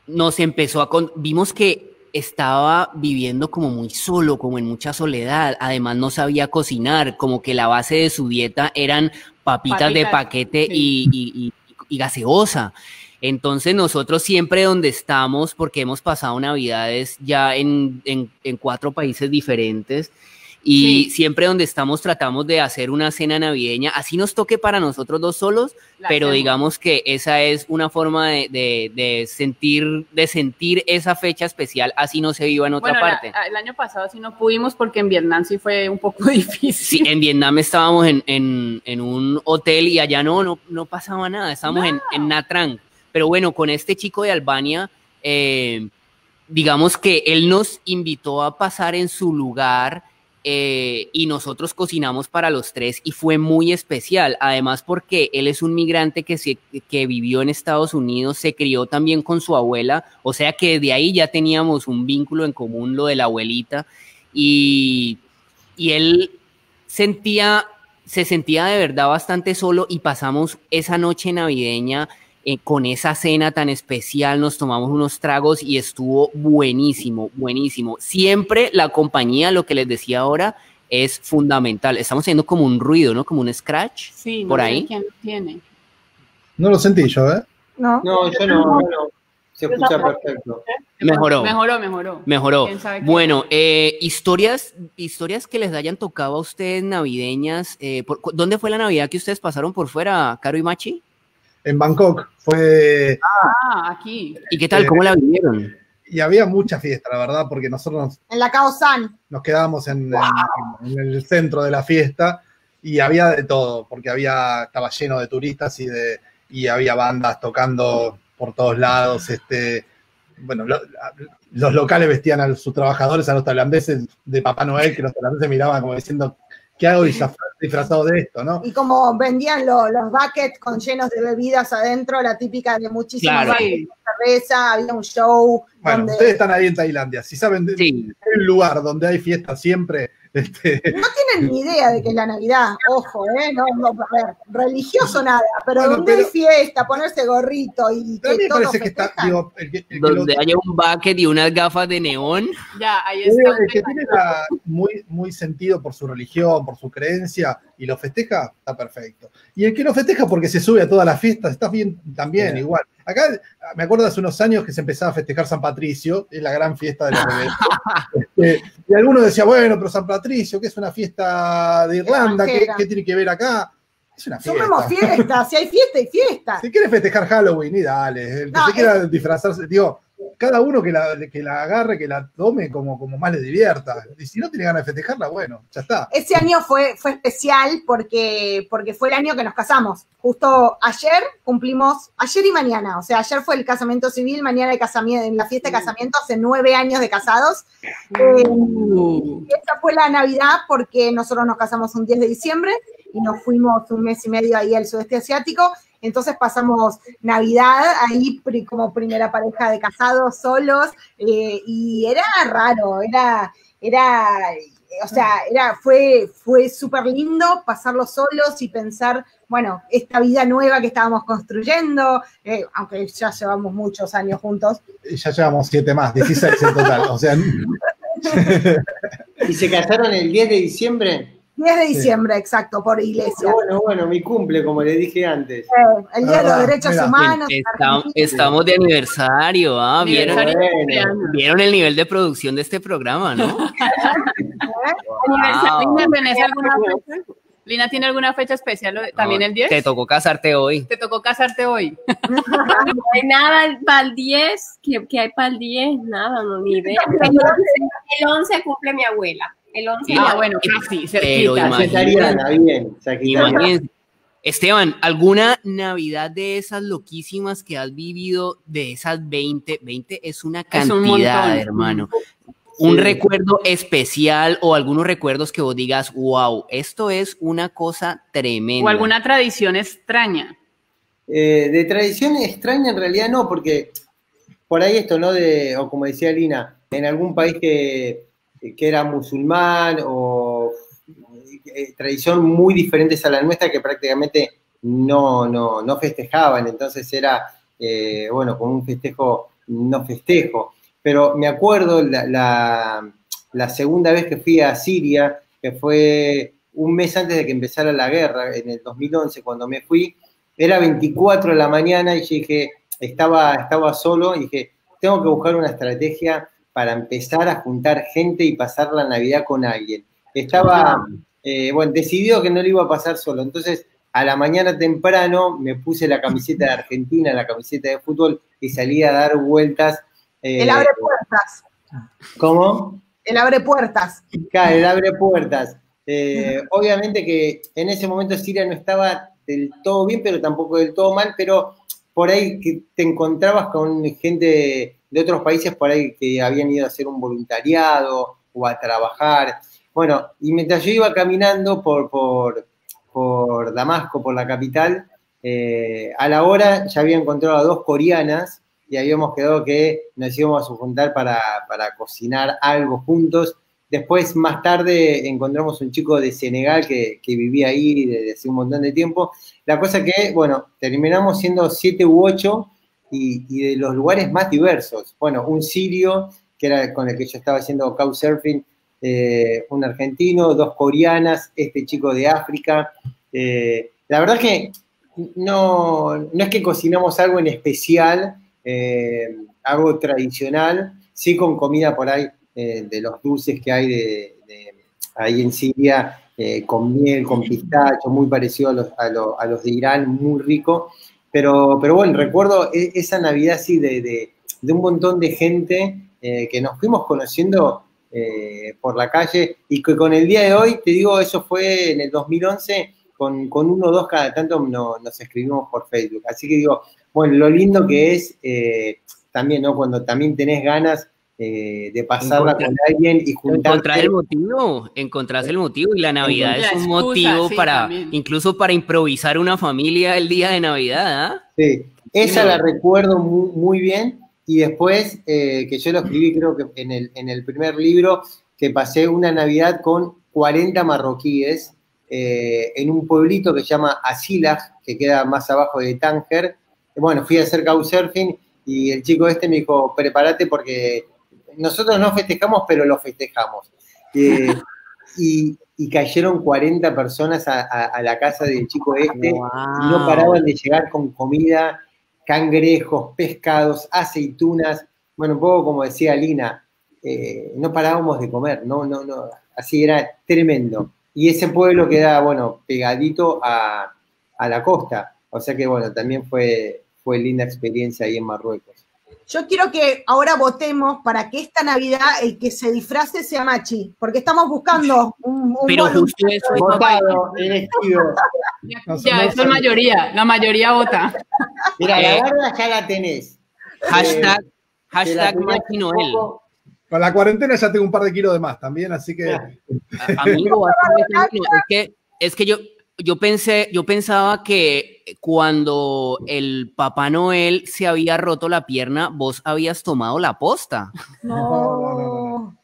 nos empezó a... vimos que estaba viviendo como muy solo, como en mucha soledad. Además no sabía cocinar, como que la base de su dieta eran papitas, de paquete y, gaseosa. Entonces nosotros siempre donde estamos, porque hemos pasado navidades ya en, en cuatro países diferentes, y siempre donde estamos tratamos de hacer una cena navideña, así nos toque para nosotros dos solos, pero digamos que esa es una forma de, sentir, de sentir esa fecha especial, así no se viva en otra parte. el año pasado sí no pudimos porque en Vietnam sí fue un poco difícil. Sí, en Vietnam estábamos en, un hotel y allá no, no, no pasaba nada, estábamos en, en Nha Trang. Pero bueno, con este chico de Albania, eh, digamos que él nos invitó a pasar en su lugar eh, y nosotros cocinamos para los tres y fue muy especial, además porque él es un migrante que, se, que vivió en Estados Unidos, se crió también con su abuela, o sea que de ahí ya teníamos un vínculo en común, lo de la abuelita, y, y él sentía, se sentía de verdad bastante solo y pasamos esa noche navideña eh, con esa cena tan especial, nos tomamos unos tragos y estuvo buenísimo, buenísimo. Siempre la compañía, lo que les decía ahora, es fundamental. Estamos haciendo como un ruido, ¿no? Como un scratch sí, por ahí. quién lo tiene. No lo sentí yo, ¿eh? ¿no? No, yo no, no. Se escucha perfecto. Mejoró. Mejoró, mejoró. Mejoró. Bueno, eh, historias, historias que les hayan tocado a ustedes navideñas. eh, por- cu- ¿Dónde fue la Navidad que ustedes pasaron por fuera, Caro y Machi? En Bangkok fue. Ah, aquí. ¿Y qué tal? Eh, ¿Cómo la vivieron? Y había mucha fiesta, la verdad, porque nosotros nos, En la Cao San. nos quedábamos en, en- en el centro de la fiesta y había de todo, porque había, estaba lleno de turistas y, de, y había bandas tocando por todos lados. Este, bueno, lo- los locales vestían a sus trabajadores, a los tailandeses de Papá Noel, que los tailandeses miraban como diciendo, ¿qué hago disfra- disfrazado de esto? ¿no? Y como vendían lo- los buckets con llenos de bebidas adentro, la típica de muchísimos Claro. cerveza, había un show Bueno, donde ustedes están ahí en Tailandia, si saben de Sí. un lugar donde hay fiesta siempre, este, no tienen ni idea de que es la Navidad, ojo, ¿eh? No, no, a ver, religioso nada, pero Bueno, donde pero- hay fiesta, ponerse gorrito y a mí que me parece que está, digo, el que, el lo- Donde haya un bucket y unas gafas de neón. Ya, ahí el está. que tiene la- muy, muy sentido por su religión, por su creencia, y lo festeja, está perfecto. Y el que lo festeja porque se sube a todas las fiestas, está bien también, Bien. igual. Acá me acuerdo hace unos años que se empezaba a festejar San Patricio, es la gran fiesta de la. Este, y algunos decían, bueno, pero San Patricio, que es una fiesta de Irlanda, ¿qué, tiene que ver acá? Es una fiesta. Fiesta, si hay fiesta, hay fiesta. Si quieres festejar Halloween, y dale. El que No, se quiera disfrazarse, digo, cada uno que la, que la agarre, que la tome como, como más le divierta. Y si no tiene ganas de festejarla, bueno, ya está. Ese año fue, fue especial porque, porque fue el año que nos casamos. Justo ayer cumplimos, ayer y mañana, o sea, ayer fue el casamiento civil, mañana el casamiento, en la fiesta de casamiento, hace nueve años de casados. Eh, Uh, esa fue la Navidad porque nosotros nos casamos un 10 de diciembre y nos fuimos un mes y medio ahí al sudeste asiático. Entonces pasamos Navidad ahí como primera pareja de casados solos eh, y era raro, era, era, o sea, era, fue, fue súper lindo pasarlo solos y pensar, bueno, esta vida nueva que estábamos construyendo, eh, aunque ya llevamos muchos años juntos, Y Ya llevamos siete más, 16 en total. O sea, ¿Y se casaron el 10 de diciembre? 10 de diciembre, exacto, por iglesia. Bueno, bueno, mi cumple, como le dije antes. Eh, el Día de los Ah, Derechos mira. Humanos. Estamos, de aniversario, ¿ah? ¿Vieron, Bueno. vieron el nivel de producción de este programa, ¿no? Wow. Lina, ¿tiene alguna fecha especial también No, el 10? Te tocó casarte hoy. Te tocó casarte hoy. No hay nada para el 10, ¿qué, qué hay para el 10? Nada, no, ni idea. El 11, el 11 cumple mi abuela. El 11 Ah, bueno, casi, Pero cerquita. Sagitariana, bien. Sagitariana. Esteban, ¿alguna Navidad de esas loquísimas que has vivido de esas 20? 20 es una Es un cantidad, montón. hermano. Un Sí. recuerdo especial o algunos recuerdos que vos digas, wow, esto es una cosa tremenda. O alguna tradición extraña. Eh, de tradición extraña en realidad no, porque por ahí esto, ¿no? De, o como decía Lina, en algún país que, que era musulmán o eh, tradición muy diferentes a la nuestra que prácticamente no, no, no festejaban, entonces era, eh, bueno, como un festejo, no festejo. Pero me acuerdo la, la, la segunda vez que fui a Siria, que fue un mes antes de que empezara la guerra, en el 2011, cuando me fui, era 24 de la mañana y dije, estaba, estaba solo y dije, tengo que buscar una estrategia para empezar a juntar gente y pasar la Navidad con alguien. Estaba, eh, bueno, decidido que no lo iba a pasar solo. Entonces, a la mañana temprano me puse la camiseta de Argentina, la camiseta de fútbol y salí a dar vueltas. eh, El abre puertas. ¿Cómo? El abre puertas. Claro, el abre puertas. Eh, obviamente que en ese momento Siria no estaba del todo bien, pero tampoco del todo mal, pero por ahí que te encontrabas con gente de otros países por ahí que habían ido a hacer un voluntariado o a trabajar. Bueno, y mientras yo iba caminando por, por, por Damasco, por la capital, eh, a la hora ya había encontrado a dos coreanas y habíamos quedado que nos íbamos a juntar para, para cocinar algo juntos. Después, más tarde, encontramos un chico de Senegal que, que vivía ahí desde hace un montón de tiempo. La cosa que, bueno, terminamos siendo siete u ocho y, de los lugares más diversos. Bueno, un sirio, que era con el que yo estaba haciendo couchsurfing, eh, un argentino, dos coreanas, este chico de África. Eh, la verdad que no, no es que cocinamos algo en especial, eh, algo tradicional, sí con comida por ahí, eh, de los dulces que hay de, ahí en Siria, con miel, con pistacho, muy parecido a los, a, los, de Irán, muy rico. Pero, pero bueno, recuerdo e, esa Navidad así de, un montón de gente que nos fuimos conociendo por la calle y que con el día de hoy, te digo, eso fue en el 2011, con, uno o dos cada tanto nos escribimos por Facebook. Así que digo, bueno, lo lindo que es también, ¿no? Cuando también tenés ganas eh, de pasarla con alguien y juntar Encontrar el motivo, encontrás el motivo y la Navidad es un motivo para, incluso para improvisar una familia el día de Navidad, ¿ah? Sí, esa la recuerdo muy, bien y después, eh, que yo lo escribí creo que en el, en el primer libro, que pasé una Navidad con 40 marroquíes eh, en un pueblito que se llama Asilah, que queda más abajo de Tánger. Bueno, fui a hacer couchsurfing y el chico este me dijo, prepárate porque nosotros no festejamos, pero lo festejamos. Eh, y, cayeron 40 personas a, la casa del chico este y no paraban de llegar con comida, cangrejos, pescados, aceitunas. Bueno, un poco como decía Lina, eh, no parábamos de comer, no, no, no, así era tremendo. Y ese pueblo queda, bueno, pegadito a, a la costa. O sea que, bueno, también fue, fue linda experiencia ahí en Marruecos. Yo quiero que ahora votemos para que esta Navidad el que se disfrace sea Machi, porque estamos buscando un, Pero justo eso votado, Ya, eso es mayoría, la mayoría vota. Mira, la verdad eh, ya la tenés. Hashtag, eh, hashtag Machi Noel. Con la cuarentena ya tengo un par de kilos de más también, así que. Amigo, es que, es que yo, yo pensé, yo pensaba que cuando el Papá Noel se había roto la pierna, vos habías tomado la posta. No.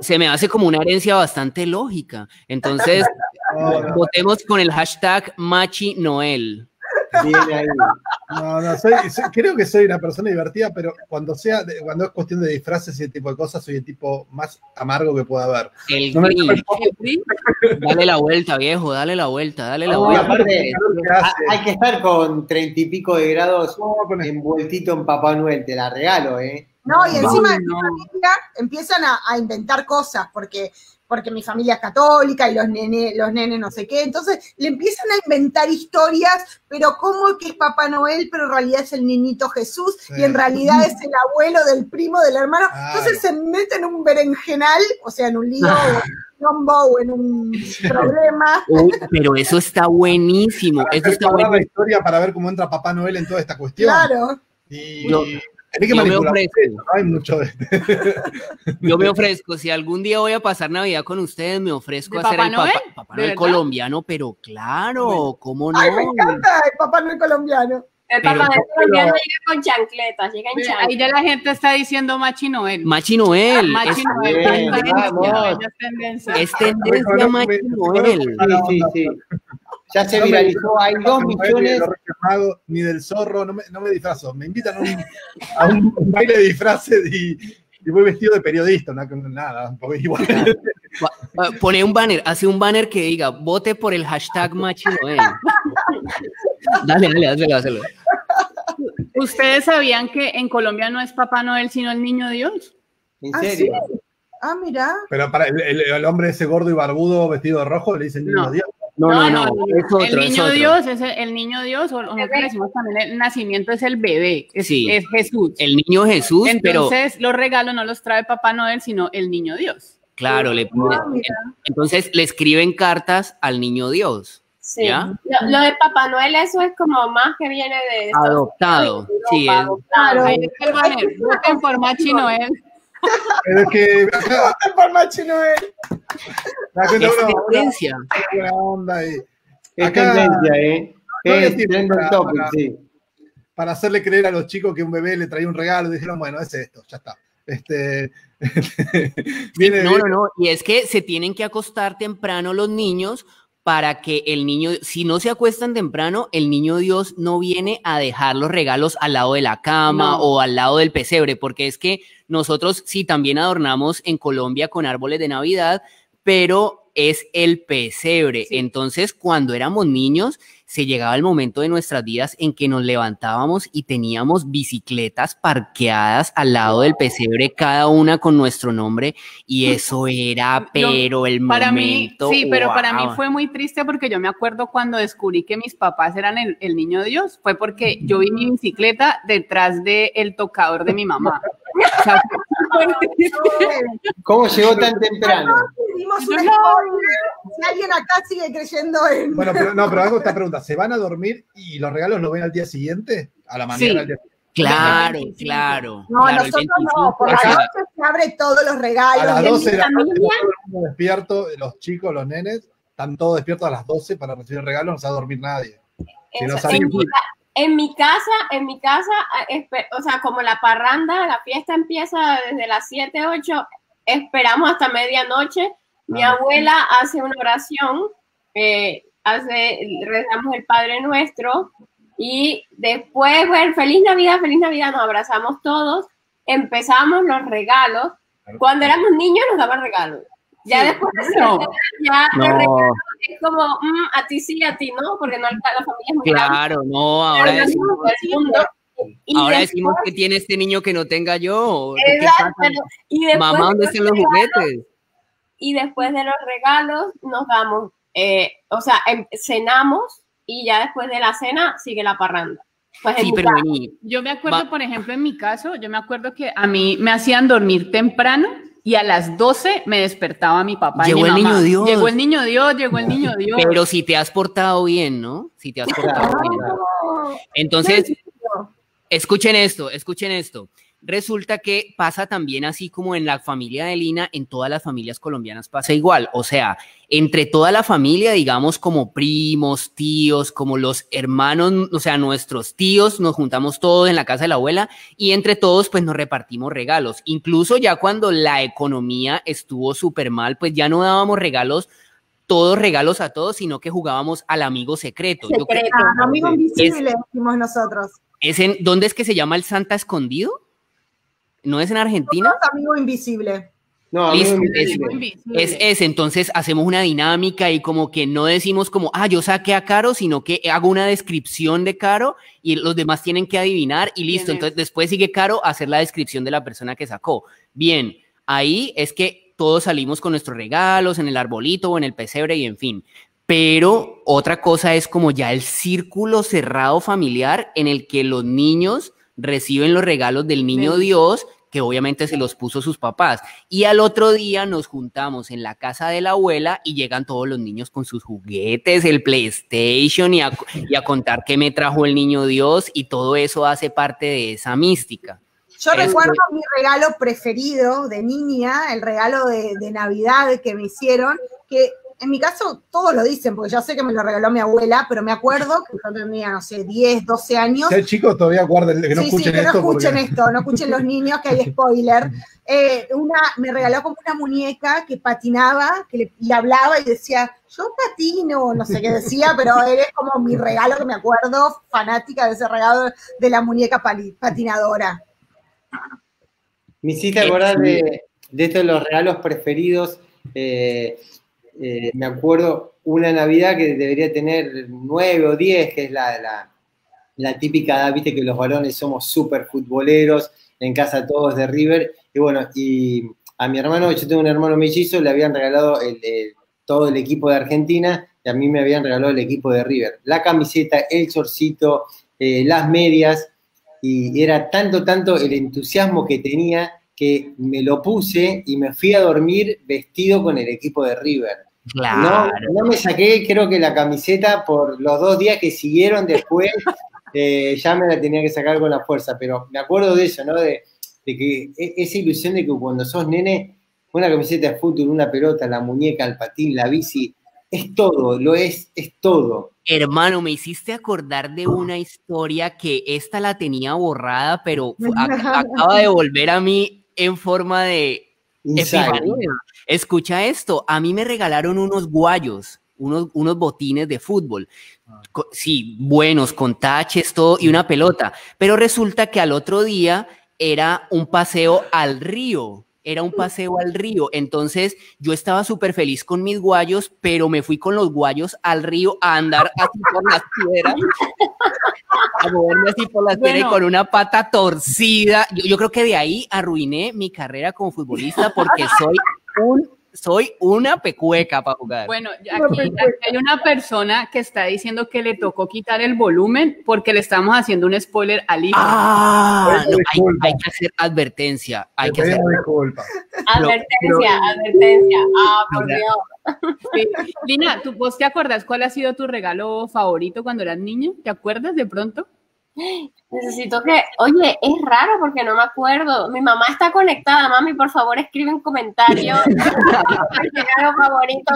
Se me hace como una herencia bastante lógica. Entonces, votemos con el hashtag Machi Noel. No, no, soy, creo que soy una persona divertida, pero cuando sea, cuando es cuestión de disfraces y ese tipo de cosas, soy el tipo más amargo que pueda haber. El Dale la vuelta, viejo, dale la vuelta, dale la vuelta. hay que estar con treinta y pico de grados envueltito en Papá Noel, te la regalo, ¿eh? No, y encima empiezan a, a inventar cosas, porque porque mi familia es católica y los nenes, los nenes no sé qué. Entonces le empiezan a inventar historias, pero ¿cómo que es Papá Noel, pero en realidad es el niñito Jesús y en realidad es el abuelo del primo del hermano? Entonces se meten en un berenjenal, o sea, en un lío. en un problema. pero eso está buenísimo. Eso está buenísimo. la historia para ver cómo entra Papá Noel en toda esta cuestión. Claro. Y, yo me ofrezco. hay mucho Yo me ofrezco, si algún día voy a pasar Navidad con ustedes, me ofrezco a hacer el Papá, Noel colombiano, pero claro, ¿cómo no? Ay, me encanta el Papá Noel colombiano. El Papá Noel colombiano llega con chancletas, llega en chancletas. Ahí ya la gente está diciendo Machi Noel. Machi Noel. Machi Noel. Es tendencia. Es tendencia Machi Noel. Sí, sí, sí. Ya se viralizó, hay dos millones. Ni del zorro, no me, no me disfrazo. Me invitan a un, baile de disfraces y, voy vestido de periodista, nada, un poco igual. Pone un banner, hace un banner que diga, vote por el hashtag Machinoel. dale, dale, hazlo, hazlo. ¿Ustedes sabían que en Colombia no es Papá Noel, sino el Niño Dios? ¿En ah, serio? Ah, mira. Pero para el, hombre ese gordo y barbudo vestido de rojo le dicen Niño Dios. No, no, no, el niño Dios es el, niño Dios, o nosotros decimos también el nacimiento es el bebé, es, es Jesús. El niño Jesús, Entonces, los regalos no los trae Papá Noel, sino el niño Dios. Claro, le ah, entonces le escriben cartas al niño Dios. Sí. Lo, de Papá Noel, eso es como más que viene de. Adoptado. Sí, es. Claro, ahí es Noel. Pero es que. Noel. Es tendencia. Es tendencia, ¿eh? para, hacerle creer a los chicos que un bebé le traía un regalo, dijeron, bueno, es esto, ya está. Este, no, no, no, y es que se tienen que acostar temprano los niños para que el niño, si no se acuestan temprano, el niño Dios no viene a dejar los regalos al lado de la cama o al lado del pesebre, porque es que nosotros sí también adornamos en Colombia con árboles de Navidad, pero es el pesebre. Entonces, cuando éramos niños, se llegaba el momento de nuestras vidas en que nos levantábamos y teníamos bicicletas parqueadas al lado del pesebre, cada una con nuestro nombre, y eso era, pero el para momento. Mí, sí, pero para mí fue muy triste porque yo me acuerdo cuando descubrí que mis papás eran el, el niño Dios, fue porque yo vi mi bicicleta detrás del el tocador de mi mamá. ¿Cómo llegó tan temprano? Si alguien acá sigue creyendo en. Bueno, pero no, pero hago esta pregunta: ¿se van a dormir y los regalos los ven al día siguiente? A la mañana sí. al día Claro, claro. No, claro, nosotros no, por la noche se abre todos los regalos. A las 12 de la familia? noche, todo el mundo despierto, los chicos, los nenes, están todos despiertos a las 12 para recibir regalos, no se va a dormir nadie. Si no salen, en, mi, casa, en mi casa, espe- o sea, como la parranda, la fiesta empieza desde las 7, 8, esperamos hasta medianoche. Mi Ah. abuela hace una oración, eh, hace, rezamos el Padre Nuestro y después, bueno, feliz Navidad, feliz Navidad, nos abrazamos todos, empezamos los regalos. Cuando éramos niños nos daban regalos. Ya Sí, después de no. ya los No, regalos es como, mm, a ti sí, a ti no, porque no la familia es muy grande. claro, no, ahora Pero decimos, ahora después- decimos que tiene este niño que no tenga yo. ¿Qué Exacto, y después Mamá, de ¿dónde están los regalos- juguetes? Y después de los regalos nos damos, eh, o sea, em- cenamos y ya después de la cena sigue la parranda. Pues Sí, pero Yo me acuerdo, Va- por ejemplo, en mi caso, yo me acuerdo que a mí me hacían dormir temprano y a las 12 me despertaba mi papá. y Llegó mi el mamá. niño Dios. Llegó el niño Dios, llegó el niño Dios. pero si te has portado bien, ¿no? Si te has portado bien. Entonces, escuchen esto, escuchen esto. Resulta que pasa también así como en la familia de Lina, en todas las familias colombianas pasa igual. O sea, entre toda la familia, digamos como primos, tíos, como los hermanos, o sea, nuestros tíos, nos juntamos todos en la casa de la abuela y entre todos pues nos repartimos regalos. Incluso ya cuando la economía estuvo súper mal, pues ya no dábamos regalos, todos regalos a todos, sino que jugábamos al amigo secreto. Yo creo- secreto. Ah, amigo invisible, decimos nosotros. ¿Es en, ¿Dónde es que se llama el Santa Escondido? ¿No es en Argentina? Nosotros, amigo invisible. No, amigo es- invisible. Es ese, entonces hacemos una dinámica y como que no decimos como, ah, yo saqué a Caro, sino que hago una descripción de Caro y los demás tienen que adivinar y listo. Entonces después sigue Caro a hacer la descripción de la persona que sacó. Bien, ahí es que todos salimos con nuestros regalos en el arbolito o en el pesebre y en fin. Pero otra cosa es como ya el círculo cerrado familiar en el que los niños reciben los regalos del niño Dios que obviamente se los puso sus papás. Y al otro día nos juntamos en la casa de la abuela y llegan todos los niños con sus juguetes, el PlayStation y a, y a contar qué me trajo el niño Dios y todo eso hace parte de esa mística. Yo recuerdo mi regalo preferido de niña, el regalo de, de Navidad que me hicieron, que en mi caso todos lo dicen, porque ya sé que me lo regaló mi abuela, pero me acuerdo que yo tenía, no sé, 10, 12 años. Si chicos, todavía guarden, que no sí, sí, escuchen que no esto. escuchen porque- esto, no escuchen los niños que hay spoiler. Eh, una, me regaló como una muñeca que patinaba, que le, y hablaba y decía, yo patino, no sé qué decía, pero eres como mi regalo que me acuerdo, fanática de ese regalo de la muñeca pali- patinadora. Me hiciste acordar de, de esto de los regalos preferidos. eh, eh, me acuerdo una Navidad que debería tener nueve o diez, que es la, la, la típica edad, viste que los varones somos súper futboleros, en casa todos de River. Y bueno, y a mi hermano, yo tengo un hermano mellizo, le habían regalado todo el equipo de Argentina y a mí me habían regalado el equipo de River. La camiseta, el chorcito, eh, las medias y era tanto, tanto el entusiasmo que tenía que me lo puse y me fui a dormir vestido con el equipo de River. No, Claro. no me saqué, creo que la camiseta por los dos días que siguieron después, eh, ya me la tenía que sacar con la fuerza, pero me acuerdo de eso, ¿no? De, de que e- esa ilusión de que cuando sos nene, una camiseta de fútbol, una pelota, la muñeca, el patín, la bici, es todo, lo es, es todo. Hermano, me hiciste acordar de una historia que esta la tenía borrada, pero ac- acaba de volver a mí en forma de. Epifanía. Escucha esto, a mí me regalaron unos guayos, unos, unos botines de fútbol. Sí, buenos, con taches, todo, y una pelota. Pero resulta que al otro día era un paseo al río. era un paseo al río. Entonces yo estaba súper feliz con mis guayos, pero me fui con los guayos al río a andar así por las piedras, a moverme así por las piedras y con una pata torcida. Yo, yo creo que de ahí arruiné mi carrera como futbolista porque soy un soy una pecueca para jugar. Bueno, aquí, hay una persona que está diciendo que le tocó quitar el volumen porque le estamos haciendo un spoiler al hijo. Ah, no, hay, hay, que hacer advertencia. Hay que hacer disculpa. Advertencia, advertencia. Ah, por Dios. Sí. Lina, ¿tú vos te acuerdas cuál ha sido tu regalo favorito cuando eras niño? ¿Te acuerdas de pronto? Necesito que, oye, es raro porque no me acuerdo. Mi mamá está conectada, mami, por favor escribe un comentario. favorito,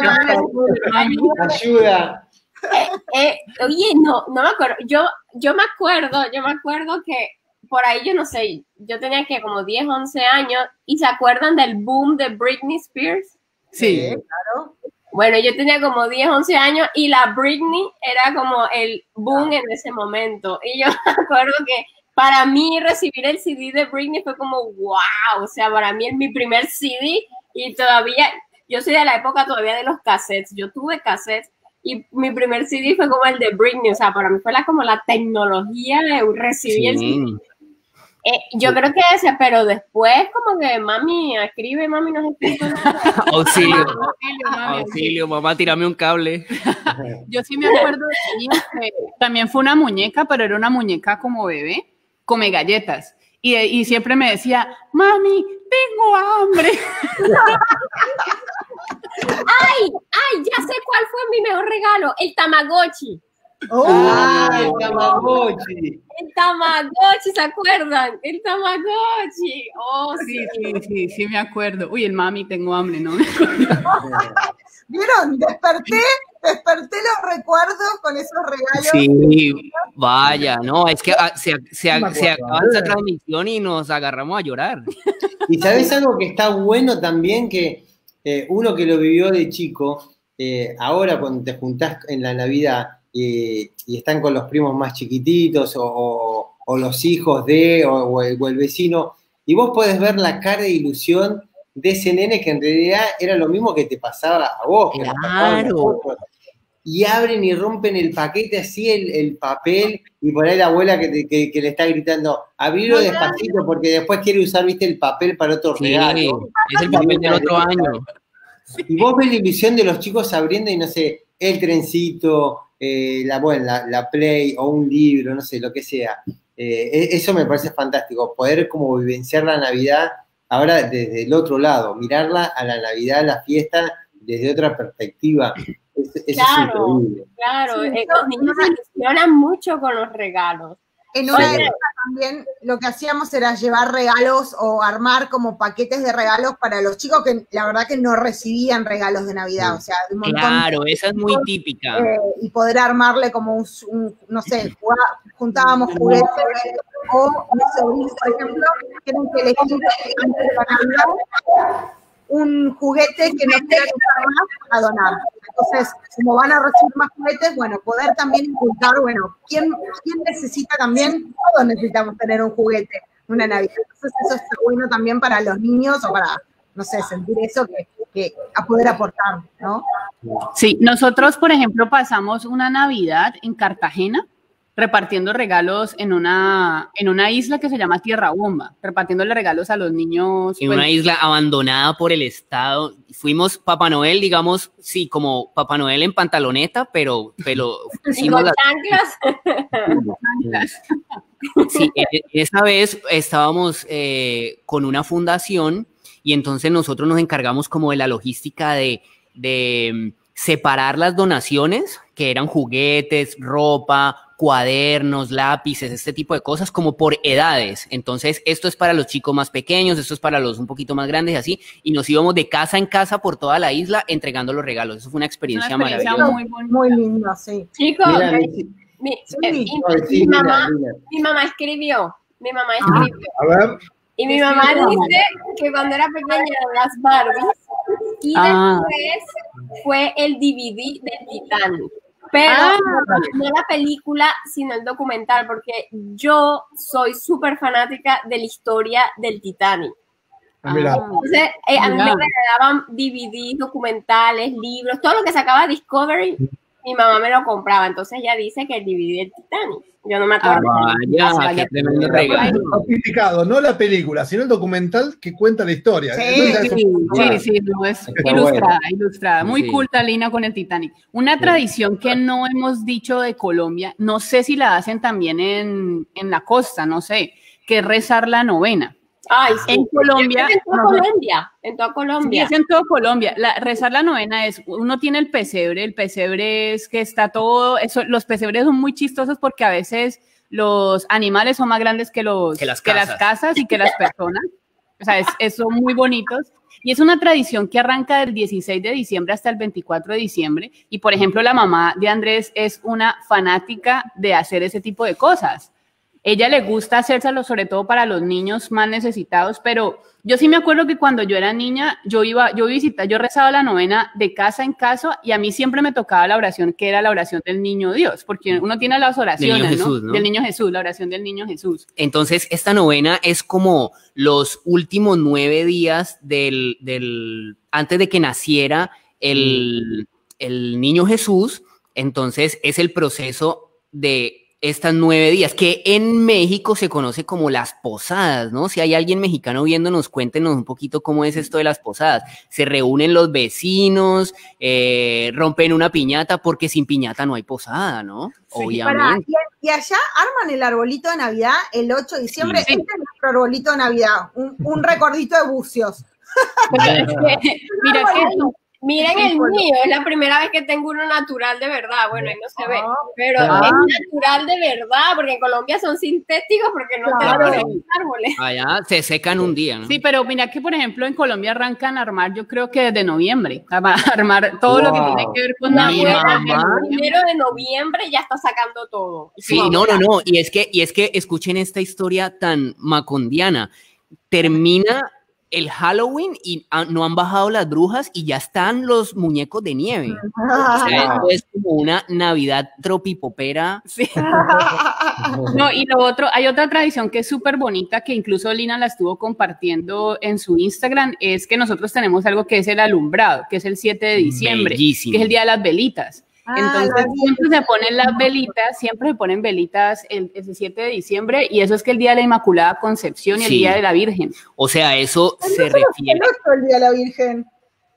mami. Ayuda. Eh, eh, oye, no, no me acuerdo. Yo, yo me acuerdo, yo me acuerdo que por ahí, yo no sé, yo tenía que como 10, 11 años y se acuerdan del boom de Britney Spears. Sí, claro. Bueno, yo tenía como 10, 11 años y la Britney era como el boom en ese momento. Y yo me acuerdo que para mí recibir el CD de Britney fue como, wow, o sea, para mí es mi primer CD y todavía, yo soy de la época todavía de los cassettes, yo tuve cassettes y mi primer CD fue como el de Britney, o sea, para mí fue la, como la tecnología de recibir el CD. Eh, yo creo que ese, pero después como que mami escribe, mami nos escribe. auxilio, auxilio, mami, auxilio, mamá, tírame un cable. Yo sí me acuerdo de que también fue una muñeca, pero era una muñeca como bebé, come galletas. Y, y siempre me decía, mami, tengo hambre. ay, ay, ya sé cuál fue mi mejor regalo, el Tamagotchi. Oh, ah, el Tamagotchi. El Tamagotchi, ¿se acuerdan? El Tamagotchi. Oh, sí, sí, sí, sí, me acuerdo. Uy, el mami, tengo hambre, ¿no? ¿Vieron? Desperté, desperté los recuerdos con esos regalos. Sí, vaya, no, es que ah, se, se, se acaba esta transmisión y nos agarramos a llorar. Y sabes algo que está bueno también, que eh, uno que lo vivió de chico, eh, ahora cuando te juntás en la Navidad, y, están con los primos más chiquititos o, los hijos de o, el, vecino, y vos podés ver la cara de ilusión de ese nene que en realidad era lo mismo que te pasaba a vos. Claro. y abren y rompen el paquete así, el, papel, y por ahí la abuela que, le está gritando, abrilo despacito porque después quiere usar, viste, el papel para otro regalo. Es el papel del otro año. Y vos ves la ilusión de los chicos abriendo y no sé, el trencito, eh, la, bueno, la, Play o un libro, no sé, lo que sea. Eh, e, eso me parece fantástico, poder como vivenciar la Navidad ahora desde el otro lado, mirarla a la Navidad, a la fiesta, desde otra perspectiva. claro, claro, eh, los niños se mucho con los regalos. En una época también lo que hacíamos era llevar regalos o armar como paquetes de regalos para los chicos que la verdad que no recibían regalos de Navidad, o sea, un montón Claro, esa es muy típica. Eh, y poder armarle como un, no sé, juntábamos juguetes o mis sobrinos, por ejemplo, tienen que elegir antes de la Navidad un juguete que no quiera usar más a donar. Entonces, como van a recibir más juguetes, bueno, poder también inculcar, bueno, ¿quién, quién necesita también? Todos necesitamos tener un juguete, una Navidad. Entonces, eso está bueno también para los niños o para, no sé, sentir eso que, que a poder aportar, ¿no? Sí, nosotros, por ejemplo, pasamos una Navidad en Cartagena repartiendo regalos en una, en una isla que se llama Tierra Bomba, repartiéndole regalos a los niños. En una pues, isla abandonada por el Estado. Fuimos Papá Noel, digamos, sí, como Papá Noel en pantaloneta, pero... pero ¿Con Sí, e, e, esa vez estábamos eh, con una fundación y entonces nosotros nos encargamos como de la logística de, de mm, separar las donaciones, que eran juguetes, ropa, cuadernos, lápices, este tipo de cosas, como por edades. Entonces, esto es para los chicos más pequeños, esto es para los un poquito más grandes, así, y nos íbamos de casa en casa por toda la isla entregando los regalos. Eso fue una experiencia, maravillosa. Muy, muy, linda, sí. Chicos, mi, mamá, mi mamá escribió, mi mamá ah, escribió. a ver. Y mi mamá dice que cuando era pequeña las Barbies y ah. después fue el DVD del Titanic. Pero ah. no la película, sino el documental, porque yo soy súper fanática de la historia del Titanic. Ah, mira. Entonces, eh, a mí me regalaban DVD, documentales, libros, todo lo que sacaba Discovery, mi mamá me lo compraba. Entonces ella dice que el DVD del Titanic. Yo no me acuerdo. Vaya, Vaya. qué tremendo regalo. Sofisticado, no la película, sino el documental que cuenta la historia. Sí, Sí, sí, sí, no, es ilustrada, ilustrada. Muy Sí. culta Lina con el Titanic. Una tradición que no hemos dicho de Colombia, no sé si la hacen también en, en la costa, no sé, que es rezar la novena. Ay, sí. En Colombia, En toda no, Colombia. En toda Sí, Colombia. es en todo Colombia. La, rezar la novena es, uno tiene el pesebre, el pesebre es que está todo, eso, los pesebres son muy chistosos porque a veces los animales son más grandes que, los, Que las las casas. casas y que las personas. O sea, es, es- son muy bonitos. Y es una tradición que arranca del 16 de diciembre hasta el 24 de diciembre. Y, por ejemplo, la mamá de Andrés es una fanática de hacer ese tipo de cosas. Ella le gusta hacérselo sobre todo para los niños más necesitados, pero yo sí me acuerdo que cuando yo era niña, yo iba, yo visitaba, yo rezaba la novena de casa en casa y a mí siempre me tocaba la oración que era la oración del niño Dios, porque uno tiene las oraciones, ¿no? ¿no? Del niño Jesús, la oración del niño Jesús. Entonces, esta novena es como los últimos nueve días del, del antes de que naciera el, el niño Jesús. Entonces, es el proceso de estas nueve días, que en México se conoce como las posadas, ¿no? Si hay alguien mexicano viéndonos, cuéntenos un poquito cómo es esto de las posadas. Se reúnen los vecinos, eh, rompen una piñata, porque sin piñata no hay posada, ¿no? Obviamente. y, y allá arman el arbolito de Navidad el 8 de diciembre. Sí. Este es nuestro arbolito de Navidad, un, un recordito de bucios. Pero es que, mira que Miren el mío, es la primera vez que tengo uno natural de verdad. Bueno, ahí no se ve, Ah. pero Ah. es natural de verdad, porque en Colombia son sintéticos porque no Claro. tenemos árboles. Allá se secan un día, ¿no? Sí, pero mira que, por ejemplo, en Colombia arrancan a armar, yo creo que desde noviembre, a armar todo lo que tiene que ver con Navidad. El primero de noviembre ya está sacando todo. Sí, no, no, no. Y es que, y es que escuchen esta historia tan macondiana. Termina el Halloween y no han bajado las brujas y ya están los muñecos de nieve. O sea, esto es como una Navidad tropipopera. Sí. No, y lo otro, hay otra tradición que es súper bonita, que incluso Lina la estuvo compartiendo en su Instagram, es que nosotros tenemos algo que es el alumbrado, que es el 7 de diciembre, Bellísimo. que es el día de las velitas. Ah, Entonces siempre se ponen las velitas, siempre se ponen velitas el, el 7 de diciembre y eso es que el día de la Inmaculada Concepción y el día de la Virgen. O sea, eso se refiere, 8 el día de la Virgen.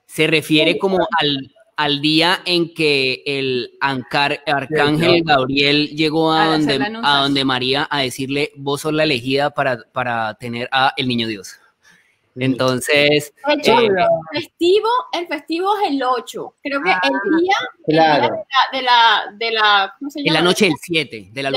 se refiere como al, al día en que el ancar- arcángel Gabriel llegó a A donde, a donde María a decirle, vos sos la elegida para, para tener a el niño Dios. Entonces, De hecho, eh, el festivo, el festivo es el 8. Creo que el día, el Claro. día de, la, de la, de la, ¿cómo se en llama? la noche del 7 del de la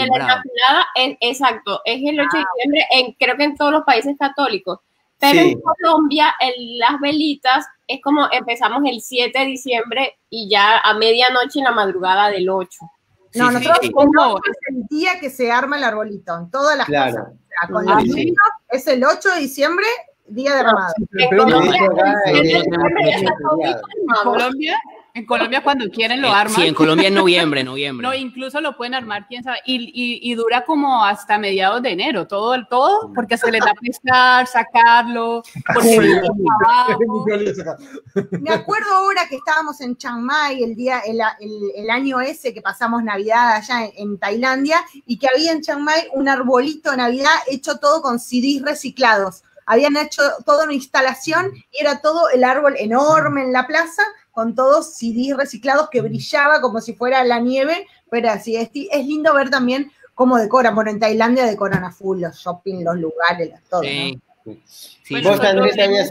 es- exacto, es el 8 de diciembre, en, creo que en todos los países católicos. Pero Sí. en Colombia, en las velitas, es como empezamos el 7 de diciembre y ya a medianoche en la madrugada del 8. Sí, No, sí, nosotros sí. ¿Cómo? es el día que se arma el arbolito, en todas las Claro. cosas. O sea, con Ah, los sí. niños es el 8 de diciembre, día de ramada. En Colombia, Sí, acá, el 7 de diciembre ya está todo feriado. En armado. Colombia, en Colombia cuando quieren lo Eh, arman. Sí, en Colombia en noviembre, noviembre. No, incluso lo pueden armar, quién sabe, y, y- y dura como hasta mediados de enero, todo el todo, porque se les da pescar, sacarlo, porque. Me acuerdo ahora que estábamos en Chiang Mai el día, el, el- el año ese que pasamos Navidad allá en, en Tailandia, y que había en Chiang Mai un arbolito de Navidad hecho todo con CDs reciclados. Habían hecho toda una instalación y era todo el árbol enorme en la plaza con todos CDs reciclados que brillaba como si fuera la nieve, pero así es, es lindo ver también cómo decoran. Bueno, en Tailandia decoran a full los shopping, los lugares, todo. ¿no? Sí. Bueno, Vos. Andrés, habías,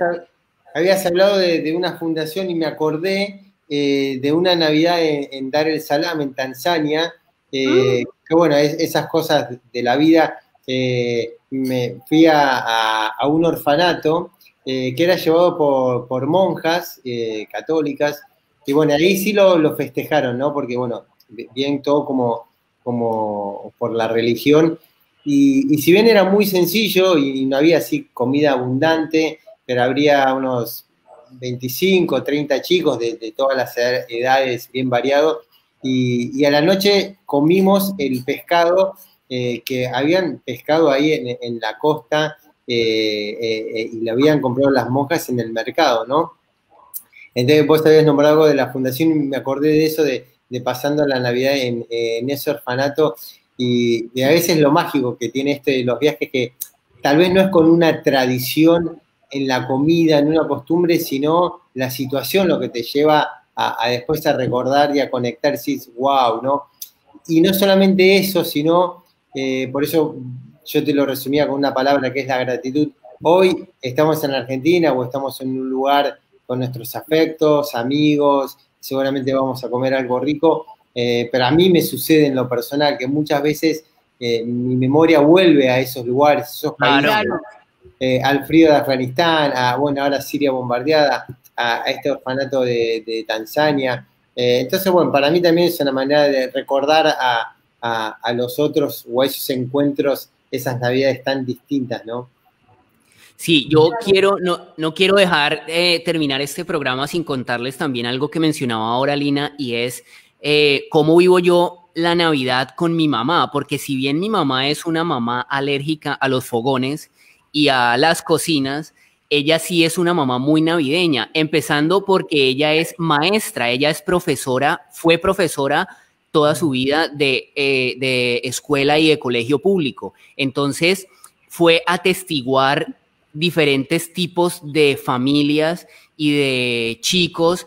habías hablado de, de una fundación y me acordé eh, de una Navidad en, en Dar el Salam, en Tanzania, eh, que bueno, es- esas cosas de la vida. Eh, me fui a, a- un orfanato eh, que era llevado por, por monjas eh, católicas, y bueno, ahí sí lo, lo festejaron, ¿no? Porque bueno, bien todo como, como por la religión, y, y si bien era muy sencillo y no había así comida abundante, pero habría unos 25, 30 chicos de, de todas las edades bien variados, y, y a la noche comimos el pescado eh, que habían pescado ahí en, la costa y lo habían comprado las monjas en el mercado, ¿no? Entonces vos te habías nombrado algo de la fundación y me acordé de eso, de, pasando la Navidad en, ese orfanato y de a veces lo mágico que tiene este los viajes que tal vez no es con una tradición en la comida, en una costumbre, sino la situación lo que te lleva a, después a recordar y a conectar, si wow, ¿no? Y no solamente eso, sino, eh, por eso yo te lo resumía con una palabra que es la gratitud. Hoy estamos en Argentina o estamos en un lugar con nuestros afectos, amigos, seguramente vamos a comer algo rico, eh, pero a mí me sucede en lo personal que muchas veces eh, mi memoria vuelve a esos lugares, esos países, eh, al frío de Afganistán, a, bueno, ahora Siria bombardeada, a, este orfanato de, Tanzania. entonces, bueno, para mí también es una manera de recordar a, a los otros o a esos encuentros, esas navidades tan distintas, ¿no? Sí, yo quiero, no, no quiero dejar de terminar este programa sin contarles también algo que mencionaba ahora Lina y es eh, cómo vivo yo la Navidad con mi mamá, porque si bien mi mamá es una mamá alérgica a los fogones y a las cocinas, ella sí es una mamá muy navideña, empezando porque ella es maestra, ella es profesora, fue profesora toda su vida de, eh, de escuela y de colegio público. Entonces, fue atestiguar diferentes tipos de familias y de chicos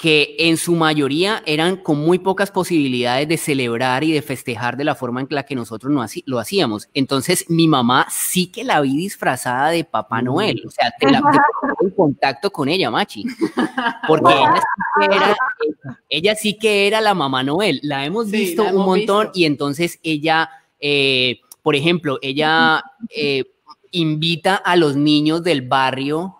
que en su mayoría eran con muy pocas posibilidades de celebrar y de festejar de la forma en la que nosotros no lo hacíamos. Entonces, mi mamá sí que la vi disfrazada de Papá mm. Noel, o sea, te la en contacto con ella, Machi, porque ella sí, que era, la Mamá Noel, la hemos visto un montón y entonces ella, eh, por ejemplo, ella... Eh, invita a los niños del barrio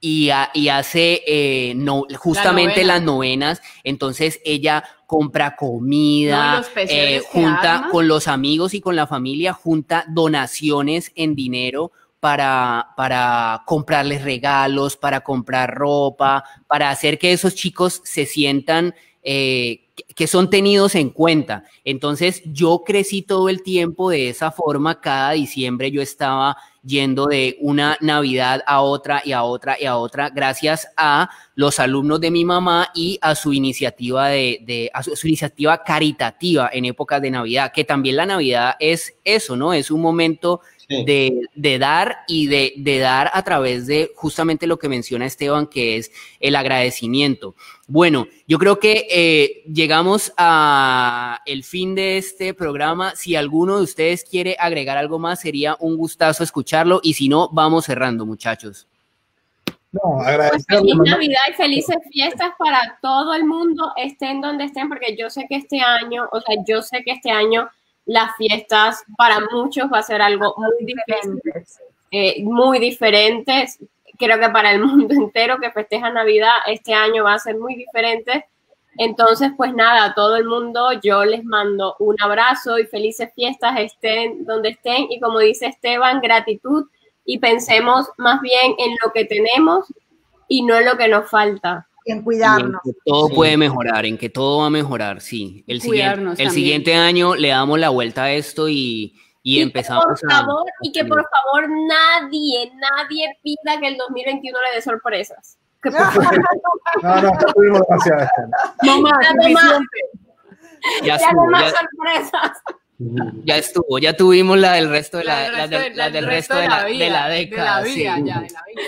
y, hace eh, no, justamente las novenas. Entonces ella compra comida, eh, junta con los amigos y con la familia, junta donaciones en dinero para, para comprarles regalos, para comprar ropa, para hacer que esos chicos se sientan eh, que son tenidos en cuenta. Entonces yo crecí todo el tiempo de esa forma, cada diciembre yo estaba yendo de una Navidad a otra y a otra y a otra, gracias a los alumnos de mi mamá y a su iniciativa de, a su, iniciativa caritativa en épocas de Navidad, que también la Navidad es eso, ¿no? Es un momento de, dar y de, de, dar a través de justamente lo que menciona Esteban, que es el agradecimiento. Bueno, yo creo que eh, llegamos a el fin de este programa. Si alguno de ustedes quiere agregar algo más, sería un gustazo escucharlo y si no, vamos cerrando, muchachos. No, pues feliz Navidad y felices fiestas para todo el mundo, estén donde estén, porque yo sé que este año, o sea, yo sé que este año las fiestas para muchos va a ser algo muy diferente, eh, muy diferente. Creo que para el mundo entero que festeja Navidad este año va a ser muy diferente. Entonces, pues nada, a todo el mundo yo les mando un abrazo y felices fiestas, estén donde estén. Y como dice Esteban, gratitud y pensemos más bien en lo que tenemos y no en lo que nos falta en cuidarnos. todo puede mejorar, en que todo va a mejorar, sí. El, siguiente, el siguiente año le damos la vuelta a esto y, y, empezamos por favor, Y que por favor nadie, nadie pida que el 2021 le dé sorpresas. no, no, tuvimos demasiadas. No más, ya, estuvo, ya, sorpresas. Ya estuvo, ya tuvimos la del resto de la, la, del, resto de la, de la, década. De la vida, ya, de la vida.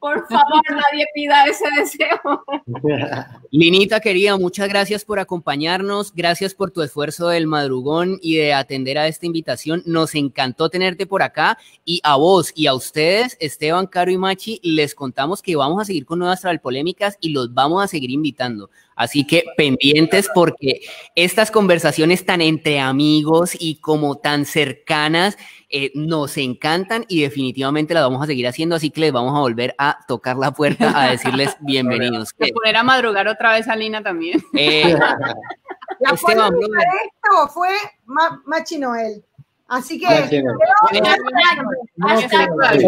Por favor, nadie pida ese deseo. Linita querida, muchas gracias por acompañarnos, gracias por tu esfuerzo del madrugón y de atender a esta invitación. Nos encantó tenerte por acá y a vos y a ustedes, Esteban, Caro y Machi, les contamos que vamos a seguir con nuevas polémicas y los vamos a seguir invitando. Así que pendientes porque estas conversaciones tan entre amigos y como tan cercanas eh, nos encantan y definitivamente las vamos a seguir haciendo, así que les vamos a volver a tocar la puerta a decirles bienvenidos. Que poder a madrugar otra vez a Lina también. Eh, la Esteban, esto fue Machi Noel. Así que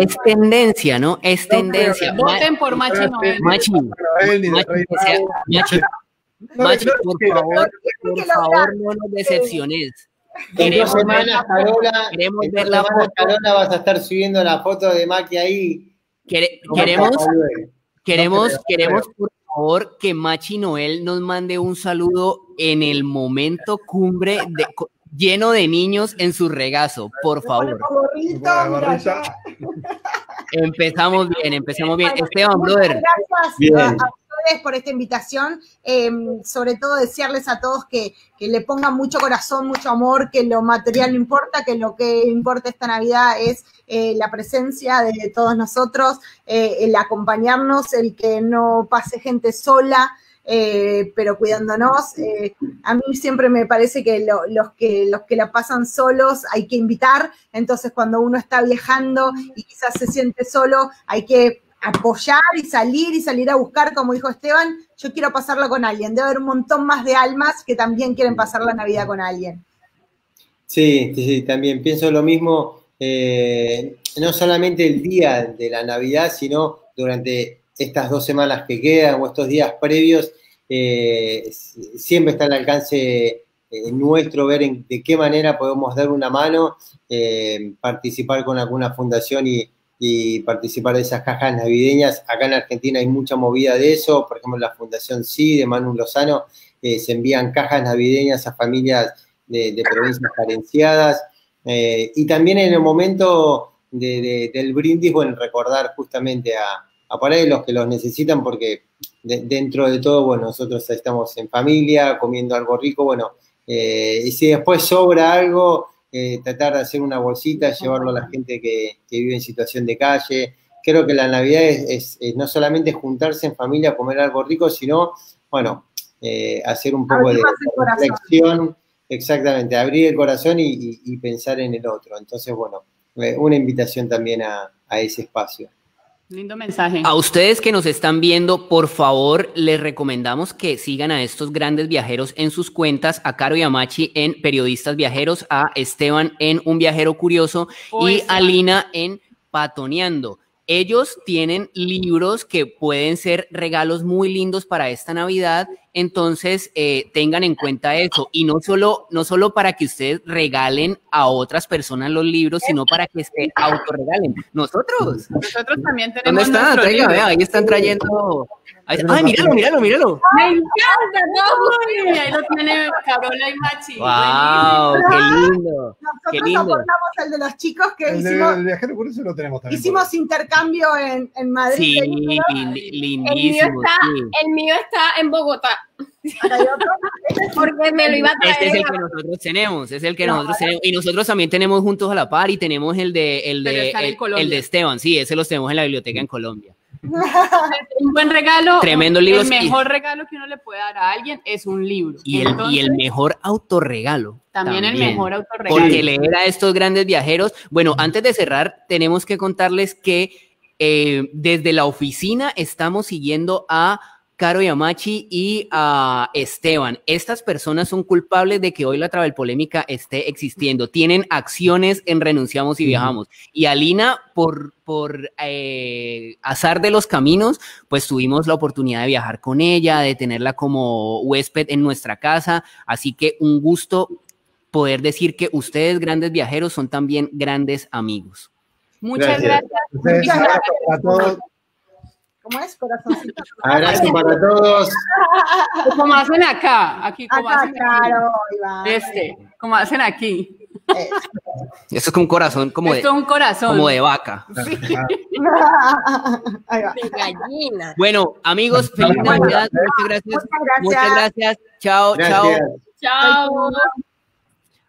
es tendencia, ¿no? Es tendencia. Voten por Machi Noel. Machi, Machi, Machi, por favor, por favor, no nos decepciones. En dos semanas, Carola, queremos en ver dos la semanas, foto. Carola, vas a estar subiendo la foto de Maki ahí. Quere- ¿Cómo queremos, queremos, queremos, por favor, que Machi Noel nos mande un saludo en el momento cumbre de, lleno de niños en su regazo, por favor. Empezamos bien, empezamos bien. Esteban, brother, Gracias Bien. Por esta invitación. Eh, sobre todo desearles a todos que, que le pongan mucho corazón, mucho amor, que lo material no importa, que lo que importa esta Navidad es eh, la presencia de todos nosotros, eh, el acompañarnos, el que no pase gente sola. eh, pero cuidándonos, a mí siempre me parece que, lo- los que los que la pasan solos hay que invitar, entonces cuando uno está viajando y quizás se siente solo, hay que apoyar y salir y salir a buscar, como dijo Esteban, yo quiero pasarlo con alguien. Debe haber un montón más de almas que también quieren pasar la Navidad con alguien. Sí, sí, sí, también pienso lo mismo, eh, no solamente el día de la Navidad, sino durante estas dos semanas que quedan o estos días previos, eh, siempre está al alcance eh, nuestro ver en, de qué manera podemos dar una mano, participar con alguna fundación y, y participar de esas cajas navideñas. Acá en Argentina hay mucha movida de eso, por ejemplo, la Fundación Sí de Manu Lozano, eh, se envían cajas navideñas a familias de, provincias carenciadas. Eh, y también en el momento de- de- del brindis, bueno, recordar justamente a, a por ahí los que los necesitan, porque de- dentro de todo, bueno, nosotros estamos en familia, comiendo algo rico, bueno, eh, y si después sobra algo, eh, tratar de hacer una bolsita, llevarlo a la gente que, que vive en situación de calle. Creo que la Navidad es, es- es no solamente juntarse en familia a comer algo rico, sino, bueno, eh, hacer un poco Abrir de reflexión, exactamente, abrir el corazón y, y- y pensar en el otro. Entonces, bueno, eh, una invitación también a, a ese espacio. Lindo mensaje. A ustedes que nos están viendo, por favor, les recomendamos que sigan a estos grandes viajeros en sus cuentas, a Caro y a Machi en Periodistas Viajeros, a Esteban en Un Viajero Curioso y a Lina en Patoneando. Ellos tienen libros que pueden ser regalos muy lindos para esta Navidad, entonces eh, tengan en cuenta eso y no solo, no solo para que ustedes regalen a otras personas los libros, sino para que se autorregalen. Nosotros. Nosotros también tenemos ¿Dónde están? nuestro Traiga, vea, ahí están trayendo. Ahí- Ay, míralo, míralo, míralo. Me encanta, ¿no? Uy, ahí lo tiene Carola y Machi. ¡Wow! ¡Qué lindo! Qué Nosotros lindo. aportamos el de los chicos que El, de- hicimos, el viajero curioso lo tenemos también. hicimos intercambio en, en Madrid. Sí, Hay uno, lin- El mío lindísimo. está, sí. el mío está en Bogotá, otro. porque me lo iba a Este es traer. el que nosotros tenemos, es el que nosotros tenemos. Y nosotros también tenemos juntos a la par y tenemos el de, el de, el, el de Esteban, sí, ese los tenemos en la biblioteca en Colombia. Un buen regalo. Tremendo el libros y- mejor regalo que uno le puede dar a alguien es un libro. Y el, y el mejor autorregalo. también, el mejor autorregalo. Porque leer a estos grandes viajeros. Bueno, antes de cerrar, tenemos que contarles que eh, desde la oficina estamos siguiendo a Caro Yamachi y a Esteban. Estas personas son culpables de que hoy la Travel Polémica esté existiendo. Tienen acciones en Renunciamos y Viajamos. Y Alina, por, por eh, azar de los caminos, pues tuvimos la oportunidad de viajar con ella, de tenerla como huésped en nuestra casa. Así que un gusto poder decir que ustedes, grandes viajeros, son también grandes amigos. Muchas Gracias. gracias. Ustedes, para todos. ¿Cómo es? Corazoncito. Abrazo para todos. Como hacen acá, aquí, como Acá, hacen aquí. claro, Iván. Este, como hacen aquí. Eh, Esto es como un corazón, como de, Esto es un corazón. como de vaca. De gallina. Bueno, amigos, feliz Navidad. Muchas gracias. Muchas gracias. Muchas gracias. Chao, chao. Chao.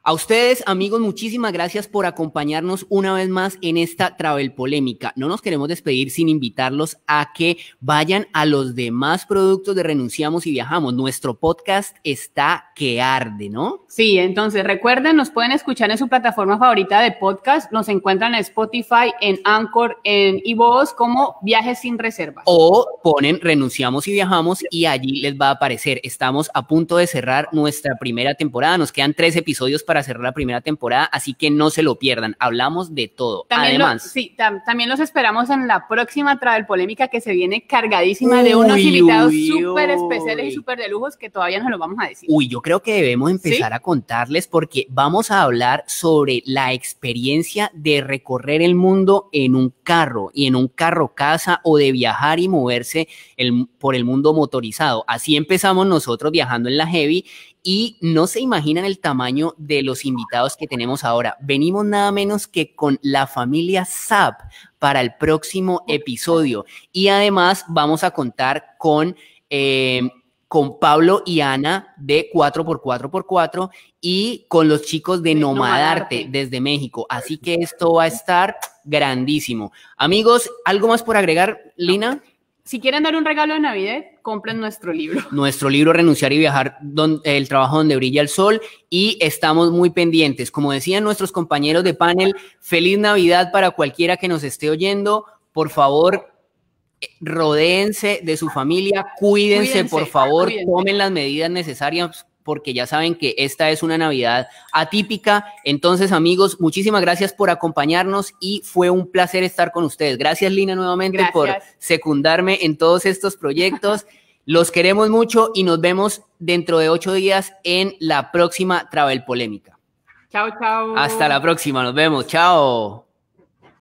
A ustedes, amigos, muchísimas gracias por acompañarnos una vez más en esta Travel Polémica. No nos queremos despedir sin invitarlos a que vayan a los demás productos de Renunciamos y Viajamos. Nuestro podcast está que arde, ¿no? Sí, entonces recuerden, nos pueden escuchar en su plataforma favorita de podcast. Nos encuentran en Spotify, en Anchor, en iVoox como Viajes sin Reservas. O ponen Renunciamos y Viajamos y allí les va a aparecer. Estamos a punto de cerrar nuestra primera temporada. Nos quedan tres episodios para para cerrar la primera temporada, así que no se lo pierdan. Hablamos de todo. También Además, sí, también los esperamos en la próxima Travel Polémica que se viene cargadísima de unos invitados súper especiales y súper de lujos que todavía no lo vamos a decir. Uy, yo creo que debemos empezar a contarles porque vamos a hablar sobre la experiencia de recorrer el mundo en un carro y en un carro casa o de viajar y moverse por el mundo motorizado. Así empezamos nosotros viajando en la Heavy y no se imaginan el tamaño de los invitados que tenemos ahora. Venimos nada menos que con la familia Zap para el próximo episodio y además vamos a contar con... Eh, con Pablo y Ana de 4x4x4 y con los chicos de Nomadarte desde México. Así que esto va a estar grandísimo. Amigos, ¿algo más por agregar, Lina? Si quieren dar un regalo de Navidad, compren nuestro libro. Nuestro libro Renunciar y Viajar, el trabajo donde brilla el sol. Y estamos muy pendientes. Como decían nuestros compañeros de panel, feliz Navidad para cualquiera que nos esté oyendo. Por favor, rodéense de su familia, cuídense, por favor, tomen las medidas necesarias porque ya saben que esta es una Navidad atípica. Entonces, amigos, muchísimas gracias por acompañarnos y fue un placer estar con ustedes. Gracias, Lina, nuevamente por secundarme en todos estos proyectos. Los queremos mucho y nos vemos dentro de ocho días en la próxima Travel Polémica. Chao, chao. Hasta la próxima, nos vemos. Chao.